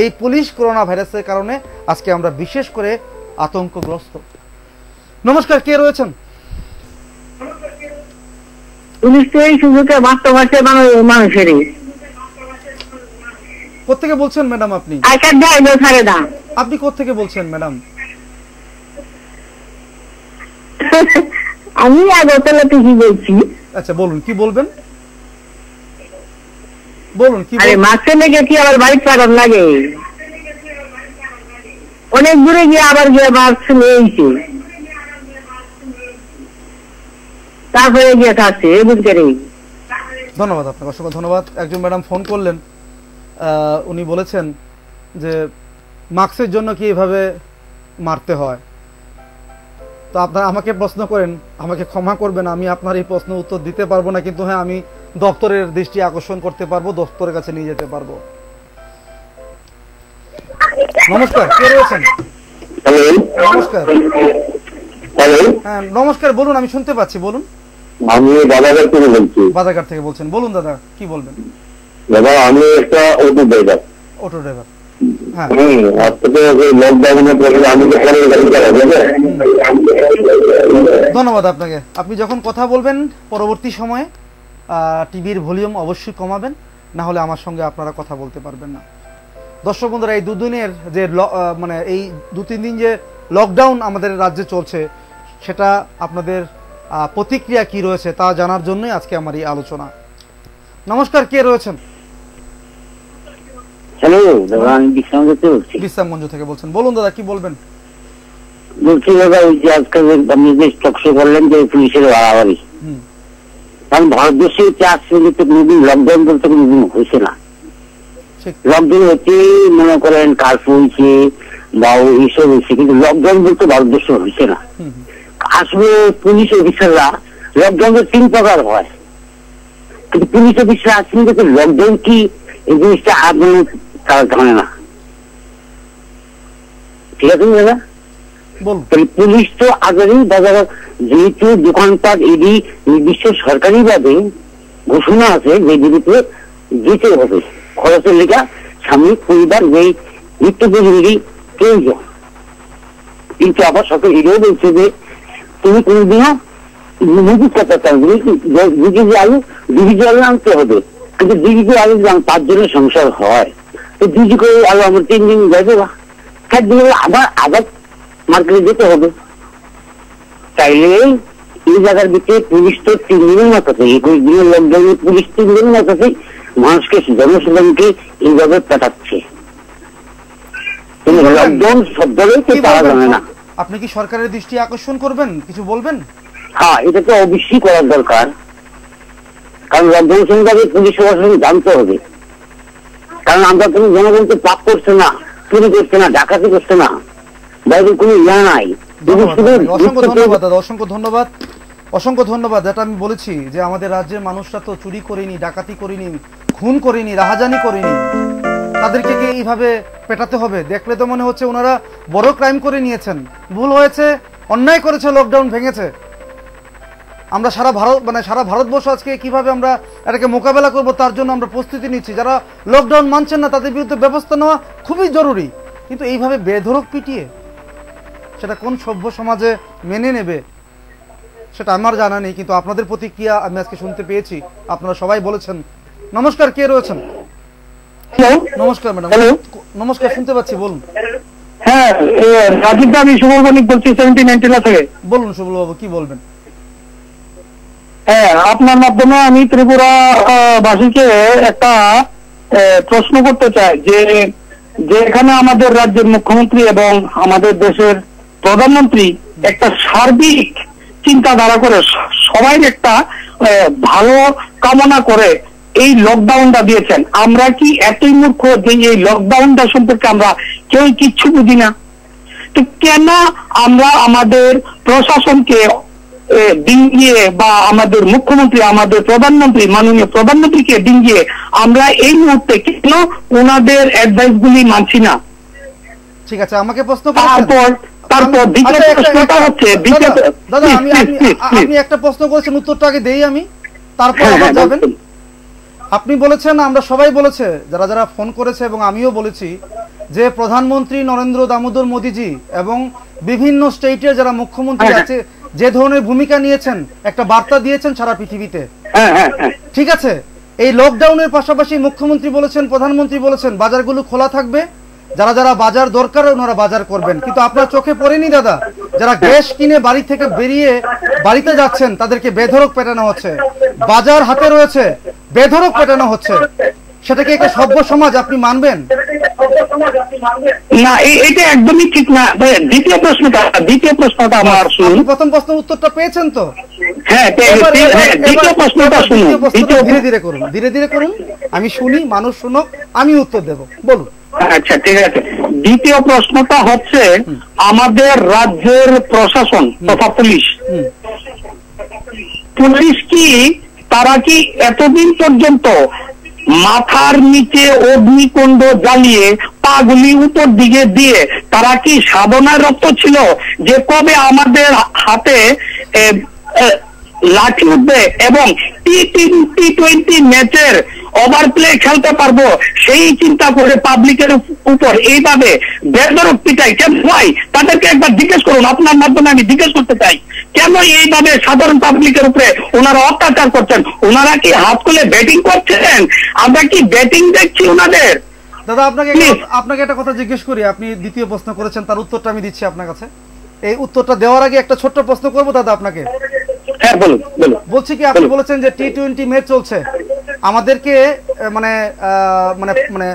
এই পুলিশ করোনা ভাইরাসের কারণে আজকে আমরা বিশেষ করে আতঙ্কগ্রস্ত। নমস্কার, কে রয়েছেন? পুলিশ সুযোগে বাস্তবাসে মানুষেরই। কোত্থেকে বলছেন ম্যাডাম আপনি? আপনি কোত্থেকে বলছেন ম্যাডাম? আমি আগরতলা থেকে বলছি? আচ্ছা বলুন কি বলবেন? বলুন কি আরে মাসে লেগে কি আবার বাড়ি পাঠান লাগে? অনেক দূরে গিয়ে আবার গিয়ে মাছ নিয়েছি তারপরে গিয়ে থাকছে বুঝতে ধন্যবাদ আপনাকে অসংখ্য ধন্যবাদ। একজন ম্যাডাম ফোন করলেন। উনি বলেছেন যে মার্কসের জন্য কি এভাবে মারতে হয়। তো আপনারা আমাকে প্রশ্ন করেন আমাকে ক্ষমা করবেন আমি আপনার এই প্রশ্ন উত্তর দিতে পারব না কিন্তু হ্যাঁ আমি দপ্তরের দৃষ্টি আকর্ষণ করতে পারব দপ্তরের কাছে নিয়ে যেতে পারব। নমস্কার কে রয়েছেন? নমস্কার। হ্যাঁ নমস্কার বলুন আমি শুনতে পাচ্ছি বলুন। আমি বাবাগার থেকে বলছি। বাজারঘাট থেকে বলছেন। বলুন দাদা কি বলবেন? দাদা আমি একটা অটো ড্রাইভার অটো ড্রাইভার হুম আজ থেকে লকডাউনের পরে আমি তো পরে গাড়ি চালাবো ধন্যবাদ আপনাকে। আপনি যখন কথা বলবেন পরবর্তী সময়ে টিভির ভলিউম অবশ্যই কমাবেন না হলে আমার সঙ্গে আপনারা কথা বলতে পারবেন না। দর্শক বন্ধুরা এই দুদিনের যে মানে এই দু তিন দিন যে লকডাউন আমাদের রাজ্যে চলছে সেটা আপনাদের প্রতিক্রিয়া কি রয়েছে তা জানার জন্যই আজকে আমার এই আলোচনা। নমস্কার কে রয়েছেন? হ্যালো দাদা আমি বিশ্রাম করতে বলছি। বিশ্রামগঞ্জ থেকে বলছেন। বলুন দাদা কি বলবেন? বলছি দাদা ওই যে আজকাল আপনি যে টকশো করলেন যে পুলিশের বাড়াবাড়ি। কারণ ভারতবর্ষে চাষ তো কোনোদিন লকডাউন বলতে কোনোদিন হয়েছে না। লকডাউন হচ্ছে মনে করেন কার্ফু হয়েছে বা এইসব হয়েছে কিন্তু লকডাউন বলতে ভারতবর্ষে হয়েছে না। আসলে পুলিশ অফিসাররা লকডাউনের তিন প্রকার হয়। কিন্তু পুলিশ অফিসার আসলে লকডাউন কি? এই জিনিসটা আদৌ তারা জানে না ঠিক আছে দাদা পুলিশ তো আগেই দাদা যেহেতু দোকানপাট এডি নির্দিষ্ট সরকারি ভাবে ঘোষণা আছে যে দিদিতে যেতে হবে খরচের লেখা সাময়িক পরিবার যেই নিত্য প্রয়োজন কিন্তু আবার সরকার এটাও বলছে যে তুমি কোনোদিনও করতে আলু দু কেজি আলু আনতে হবে কিন্তু দু কেজি আলু পাঁচজনের সংসার হয় তো দু কেজি করে আলু আমার তিন দিন যাবে বা। চার দিন আবার আবার মার্কেটে যেতে হবে। তাইলে এই জায়গার ভিতরে পুলিশ তো তিন দিনের মাথাতে একুশ দিনের লকডাউনে পুলিশ তিন দিনের মাথাতে মানুষকে জনসাধারণকে এইভাবে পাঠাচ্ছে। লকডাউন শব্দটাই তো কি তারা জানে না। আপনি কি সরকারের দৃষ্টি আকর্ষণ করবেন? কিছু বলবেন? হ্যাঁ এটা তো অবশ্যই করার দরকার। কারণ লকডাউন সম্পর্কে পুলিশ প্রশাসন জানতে হবে। কারণ আমরা কোনো জনগণ তো পাপ করছে না চুরি করছে না ডাকাতি করছে না। বাইরের কোনো ইয়া নাই। অসংখ্য ধন্যবাদ দাদা অসংখ্য ধন্যবাদ। অসংখ্য ধন্যবাদ যেটা আমি বলেছি যে আমাদের রাজ্যের মানুষরা তো চুরি করেনি ডাকাতি করেনি খুন করেনি রাহাজানি করেনি। তাদেরকে কি এইভাবে পেটাতে হবে? দেখলে তো মনে হচ্ছে ওনারা বড় ক্রাইম করে নিয়েছেন। ভুল হয়েছে অন্যায় করেছে লকডাউন ভেঙেছে। আমরা সারা ভারত মানে সারা ভারতবর্ষ আজকে কীভাবে আমরা এটাকে মোকাবেলা করব তার জন্য আমরা প্রস্তুতি নিচ্ছি। যারা লকডাউন মানছেন না তাদের বিরুদ্ধে ব্যবস্থা নেওয়া খুবই জরুরি। কিন্তু এইভাবে বেধরক পিটিয়ে সেটা কোন সভ্য সমাজে মেনে নেবে সেটা আমার জানা নেই কিন্তু আপনাদের প্রতিক্রিয়া আমি আজকে শুনতে পেয়েছি। আপনারা সবাই বলেছেন। নমস্কার কে রয়েছেন? নমস্কার ম্যাডাম। নমস্কার শুনতে পাচ্ছি বলুন। হ্যাঁ রাজীব দা আমি শুভ বণিক বলছি থেকে। বলুন শুভবাবু কি বলবেন? হ্যাঁ আপনার মাধ্যমে আমি ত্রিপুরা বাসীকে একটা প্রশ্ন করতে চাই যে যে এখানে আমাদের রাজ্যের মুখ্যমন্ত্রী এবং আমাদের দেশের প্রধানমন্ত্রী একটা সার্বিক চিন্তাধারা করে সবাই একটা ভালো কামনা করে এই লকডাউনটা দিয়েছেন। আমরা কি এতই মূর্খ যে এই লকডাউনটা সম্পর্কে আমরা কেউ কিচ্ছু বুঝি না? তো কেন আমরা আমাদের প্রশাসনকে ডিঙ্গিয়ে বা আমাদের মুখ্যমন্ত্রী আমাদের প্রধানমন্ত্রী মাননীয় প্রধানমন্ত্রীকে ডিঙ্গিয়ে আমরা এই মুহূর্তে কেন ওনাদের অ্যাডভাইস গুলি মানছি না? ঠিক আছে আমাকে প্রশ্ন তারপর তারপর দ্বিতীয় প্রশ্নটা হচ্ছে দাদা, দাদা আমি আপনি- একটা প্রশ্ন করেছেন উত্তরটা আগে দেই আমি। তারপর হ্যাঁ, আবার হ্যাঁ, যাবেন। আপনি বলেছেন আমরা সবাই বলেছে যারা যারা ফোন করেছে এবং আমিও বলেছি যে প্রধানমন্ত্রী নরেন্দ্র দামোদর মোদিজি এবং বিভিন্ন স্টেটের যারা মুখ্যমন্ত্রী হ্যাঁ, আছে যে ধরনের ভূমিকা নিয়েছেন একটা বার্তা দিয়েছেন সারা পৃথিবীতে। হ্যাঁ হ্যাঁ হ্যাঁ। ঠিক আছে? এই লকডাউনের পাশাপাশি মুখ্যমন্ত্রী বলেছেন প্রধানমন্ত্রী বলেছেন বাজারগুলো খোলা থাকবে। যারা যারা বাজার দরকার ওনারা বাজার করবেন। কিন্তু আপনার চোখে পড়েনি দাদা? যারা গ্যাস কিনে বাড়ি থেকে বেরিয়ে বাড়িতে যাচ্ছেন তাদেরকে বেধরক পেটানো হচ্ছে। বাজার হাতে রয়েছে বেধরক পেটানো হচ্ছে। সেটাকে একটা সভ্য সমাজ আপনি মানবেন? না এটা একদমই ঠিক না। দ্বিতীয় প্রশ্নটা দ্বিতীয় প্রশ্নটা আমার শুনুন। প্রথম প্রশ্নের উত্তরটা পেয়েছেন তো? হ্যাঁ পে- এবার- পে- এবার- দ্বিতীয় প্রশ্নটা শুনুন দ্বিতীয় প্রশ্নটা দ্বিতীয় ধীরে ধীরে করুন ধীরে ধীরে করুন। আমি শুনি মানুষ শুনুক আমি উত্তর দেব। বলুন। আচ্ছা ঠিক আছে। দ্বিতীয় প্রশ্নটা হচ্ছে আমাদের রাজ্যের প্রশাসন তথা পুলিশ। পুলিশ কি তারা কি এতদিন পর্যন্ত মাথার নিচে অগ্নিকুণ্ড জ্বালিয়ে পাগুলি উপর দিকে দিয়ে, তারা কি সাধনায় রক্ত ছিল? যে কবে আমাদের হাতে লাঠি উঠবে এবং টি টি টোয়েন্টি ম্যাচের ওভার প্লে খেলতে পারব সেই চিন্তা করে পাবলিকের উপর এইভাবে বেদরক পিটাই কেন হয় তাদেরকে একবার জিজ্ঞেস করুন। আপনার মাধ্যমে আমি জিজ্ঞেস করতে চাই কেন এইভাবে সাধারণ পাবলিকের উপরে ওনারা অত্যাচার করছেন? ওনারা কি হাত খুলে ব্যাটিং করছেন? আমরা কি ব্যাটিং দেখছি ওনাদের? দাদা আপনাকে আপনাকে একটা কথা জিজ্ঞেস করি। আপনি দ্বিতীয় প্রশ্ন করেছেন তার উত্তরটা আমি দিচ্ছি আপনার কাছে। এই উত্তরটা দেওয়ার আগে একটা ছোট্ট প্রশ্ন করব দাদা আপনাকে। হ্যাঁ বলুন বলুন। বলছি কি আপনি বলেছেন যে টি টোয়েন্টি ম্যাচ চলছে। আমাদেরকে মানে মানে মানে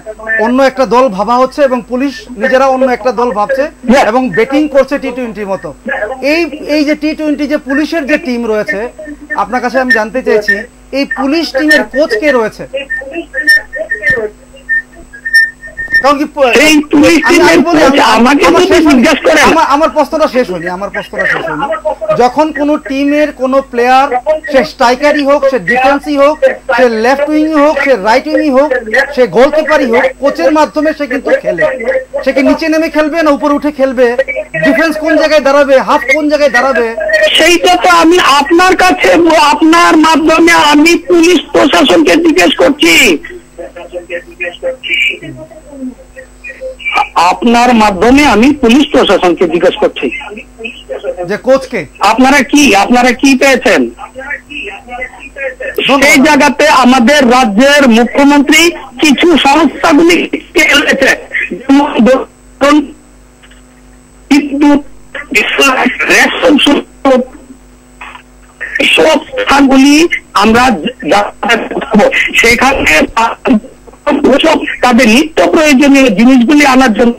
অন্য একটা দল ভাবা হচ্ছে এবং পুলিশ নিজেরা অন্য একটা দল ভাবছে এবং ব্যাটিং করছে টি টোয়েন্টির মতো। এই এই যে টি টোয়েন্টি যে পুলিশের যে টিম রয়েছে আপনার কাছে আমি জানতে চাইছি এই পুলিশ টিমের কোচ কে রয়েছে? কারণ কি আমার প্রশ্নটা শেষ হয়নি আমার প্রশ্নটা শেষ হয়নি। যখন কোনো টিমের কোনো প্লেয়ার সে স্ট্রাইকারই হোক সে ডিফেন্সই হোক সে লেফট উইংই হোক সে রাইট উইংই হোক সে গোলকিপারই হোক কোচের মাধ্যমে সে কিন্তু খেলে। সে কি নিচে নেমে খেলবে না উপরে উঠে খেলবে? ডিফেন্স কোন জায়গায় দাঁড়াবে? হাফ কোন জায়গায় দাঁড়াবে? সেইটা তো আমি আপনার কাছে আপনার মাধ্যমে আমি পুলিশ প্রশাসনকে জিজ্ঞেস করছি। আপনার মাধ্যমে আমি পুলিশ প্রশাসনকে জিজ্ঞেস করছি। যে কোচকে আপনারা কি আপনারা কি পেয়েছেন? সেই জায়গাতে আমাদের রাজ্যের মুখ্যমন্ত্রী কিছু সংস্থাগুলি যেমন বিদ্যুৎ রেশন সব স্থানগুলি আমরা সেখানে তাদের নিত্য প্রয়োজনীয় জিনিসগুলি আনার জন্য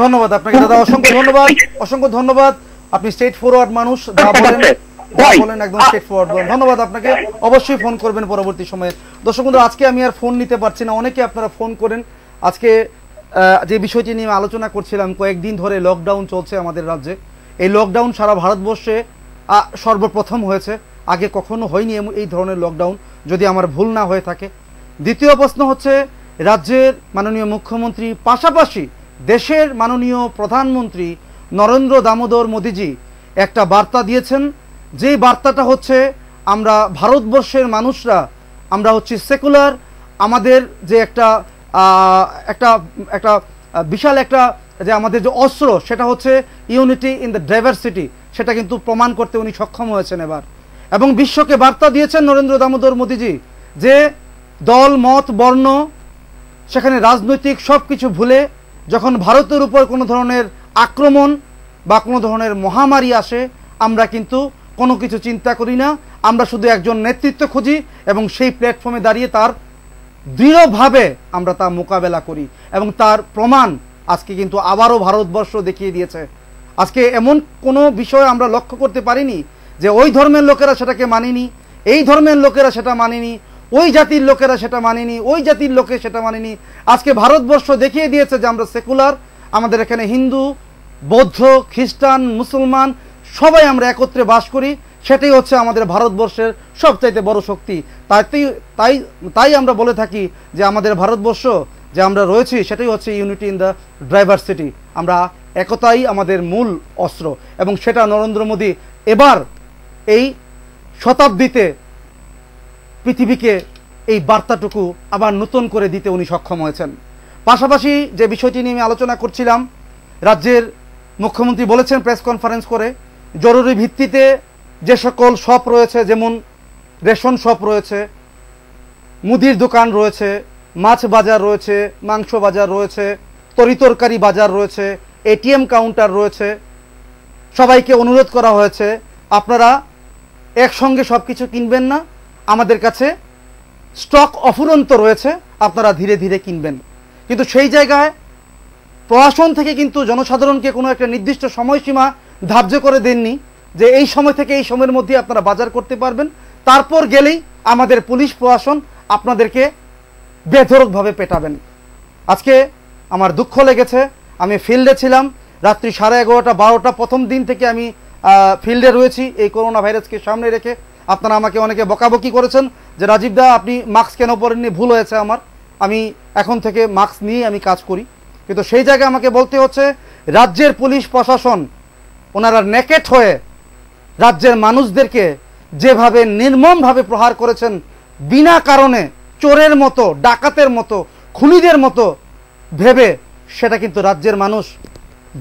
ধন্যবাদ আপনাকে দাদা অসংখ্য ধন্যবাদ অসংখ্য ধন্যবাদ। আপনি স্টেট ফরওয়ার্ড মানুষ যা বলেন বলেন একদম স্টেট ফরওয়ার্ড ধন্যবাদ আপনাকে অবশ্যই ফোন করবেন পরবর্তী সময়ে। দর্শক বন্ধুরা আজকে আমি আর ফোন নিতে পারছি না অনেকে আপনারা ফোন করেন। আজকে আহ, যে বিষয়টি নিয়ে আলোচনা করছিলাম কয়েকদিন ধরে লকডাউন চলছে আমাদের রাজ্যে। এই লকডাউন সারা ভারতবর্ষে সর্বপ্রথম হয়েছে। আগে কখনো হয়নি এই ধরনের লকডাউন যদি আমার ভুল না হয়ে থাকে। দ্বিতীয় প্রশ্ন হচ্ছে, রাজ্যের মাননীয় মুখ্যমন্ত্রী, পাশাপাশি দেশের মাননীয় প্রধানমন্ত্রী নরেন্দ্র দামোদর মোদিজি একটা বার্তা দিয়েছেন। যেই বার্তাটা হচ্ছে, আমরা ভারতবর্ষের মানুষরা, আমরা হচ্ছে সেকুলার আমাদের যে একটা একটা একটা, বিশাল একটা যে আমাদের যে অস্ত্র, সেটা হচ্ছে ইউনিটি ইন দ্য ডাইভার্সিটি সেটা কিন্তু প্রমাণ করতে উনি সক্ষম হয়েছেন এবার। এবং বিশ্বকে বার্তা দিয়েছেন নরেন্দ্র দামোদর মোদিজি যে দল, মত, বর্ণ, সেখানে রাজনৈতিক সব কিছু ভুলে যখন ভারতের উপর কোনো ধরনের আক্রমণ বা কোনো ধরনের মহামারী আসে, আমরা কিন্তু কোনো কিছু চিন্তা করি না। আমরা শুধু একজন নেতৃত্ব খুঁজি এবং সেই প্ল্যাটফর্মে দাঁড়িয়ে তার দৃঢ়ভাবে আমরা তা মোকাবেলা করি এবং তার প্রমাণ আজকে কিন্তু আবারও ভারতবর্ষ দেখিয়ে দিয়েছে। আজকে এমন কোনো বিষয় আমরা লক্ষ্য করতে পারিনি যে ওই ধর্মের লোকেরা সেটাকে মানেনি, এই ধর্মের লোকেরা সেটা মানেনি, ওই জাতির লোকেরা সেটা মানেনি, ওই জাতির লোকে সেটা মানেনি। আজকে ভারতবর্ষ দেখিয়ে দিয়েছে যে আমরা সেকুলার, আমাদের এখানে হিন্দু, বৌদ্ধ, খ্রিস্টান, মুসলমান, সবাই আমরা একত্রে বাস করি, সেটাই হচ্ছে আমাদের ভারতবর্ষের সবচাইতে বড় শক্তি। তাই তাই তাই আমরা বলে থাকি যে আমাদের ভারতবর্ষ যে আমরা রয়েছি, সেটাই হচ্ছে ইউনিটি ইন দ্য ডাইভার্সিটি আমরা একতাই আমাদের মূল অস্ত্র এবং সেটা নরেন্দ্র মোদী এবার এই শতাব্দীতে পৃথিবীকে এই বার্তাটুকু আবার নতুন করে দিতে উনি সক্ষম হয়েছেন। পাশাপাশি যে বিষয়টি নিয়ে আমি আলোচনা করছিলাম, রাজ্যের মুখ্যমন্ত্রী বলেছেন প্রেস কনফারেন্স করে, জরুরি ভিত্তিতে যে সকল শপ রয়েছে, যেমন রেশন শপ রয়েছে, মুদির দোকান রয়েছে, মাছ বাজার রয়েছে, মাংস বাজার রয়েছে, তরিতরকারি বাজার রয়েছে, এটিএম কাউন্টার রয়েছে, সবাইকে অনুরোধ করা হয়েছে, আপনারা একসঙ্গে সব কিছু কিনবেন না। আমাদের কাছে স্টক অফুরন্ত রয়েছে, আপনারা ধীরে ধীরে কিনবেন। কিন্তু সেই জায়গায় প্রশাসন থেকে কিন্তু জনসাধারণকে কোনো একটা নির্দিষ্ট সময়সীমা ধার্য করে দেননি যে এই সময় থেকে এই সময়ের মধ্যে আপনারা বাজার করতে পারবেন। তারপর গেলেই আমাদের পুলিশ প্রশাসন আপনাদেরকে বেধরকভাবে পেটাবেন। আজকে আমার দুঃখ লেগেছে, আমি ফিল্ডে ছিলাম, রাত্রি সাড়ে এগারোটা, বারোটা প্রথম দিন থেকে আমি ফিল্ডে রয়েছি, এই করোনা ভাইরাসকে সামনে রেখে আপনারা আমাকে অনেকে বকাবকি করেছেন যে, রাজীব দা, আপনি মাস্ক কেন পরেননি? ভুল হয়েছে আমার। আমি এখন থেকে মাস্ক নিয়ে আমি কাজ করি। কিন্তু সেই জায়গায় আমাকে বলতে হচ্ছে, রাজ্যের পুলিশ প্রশাসন, ওনারা নেকেট হয়ে রাজ্যের মানুষদেরকে যেভাবে নির্মমভাবে প্রহার করেছেন, বিনা কারণে চোরের মতো, ডাকাতের মতো, খুনিদের মতো ভেবে সেটা কিন্তু রাজ্যের মানুষ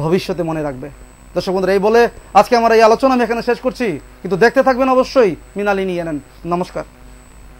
ভবিষ্যতে মনে রাখবে। দর্শক বন্ধুরা, এই বলে আজকে আমার এই আলোচনা আমি এখানে শেষ করছি। কিন্তু দেখতে থাকবেন অবশ্যই মিনালিনী এনেন নমস্কার।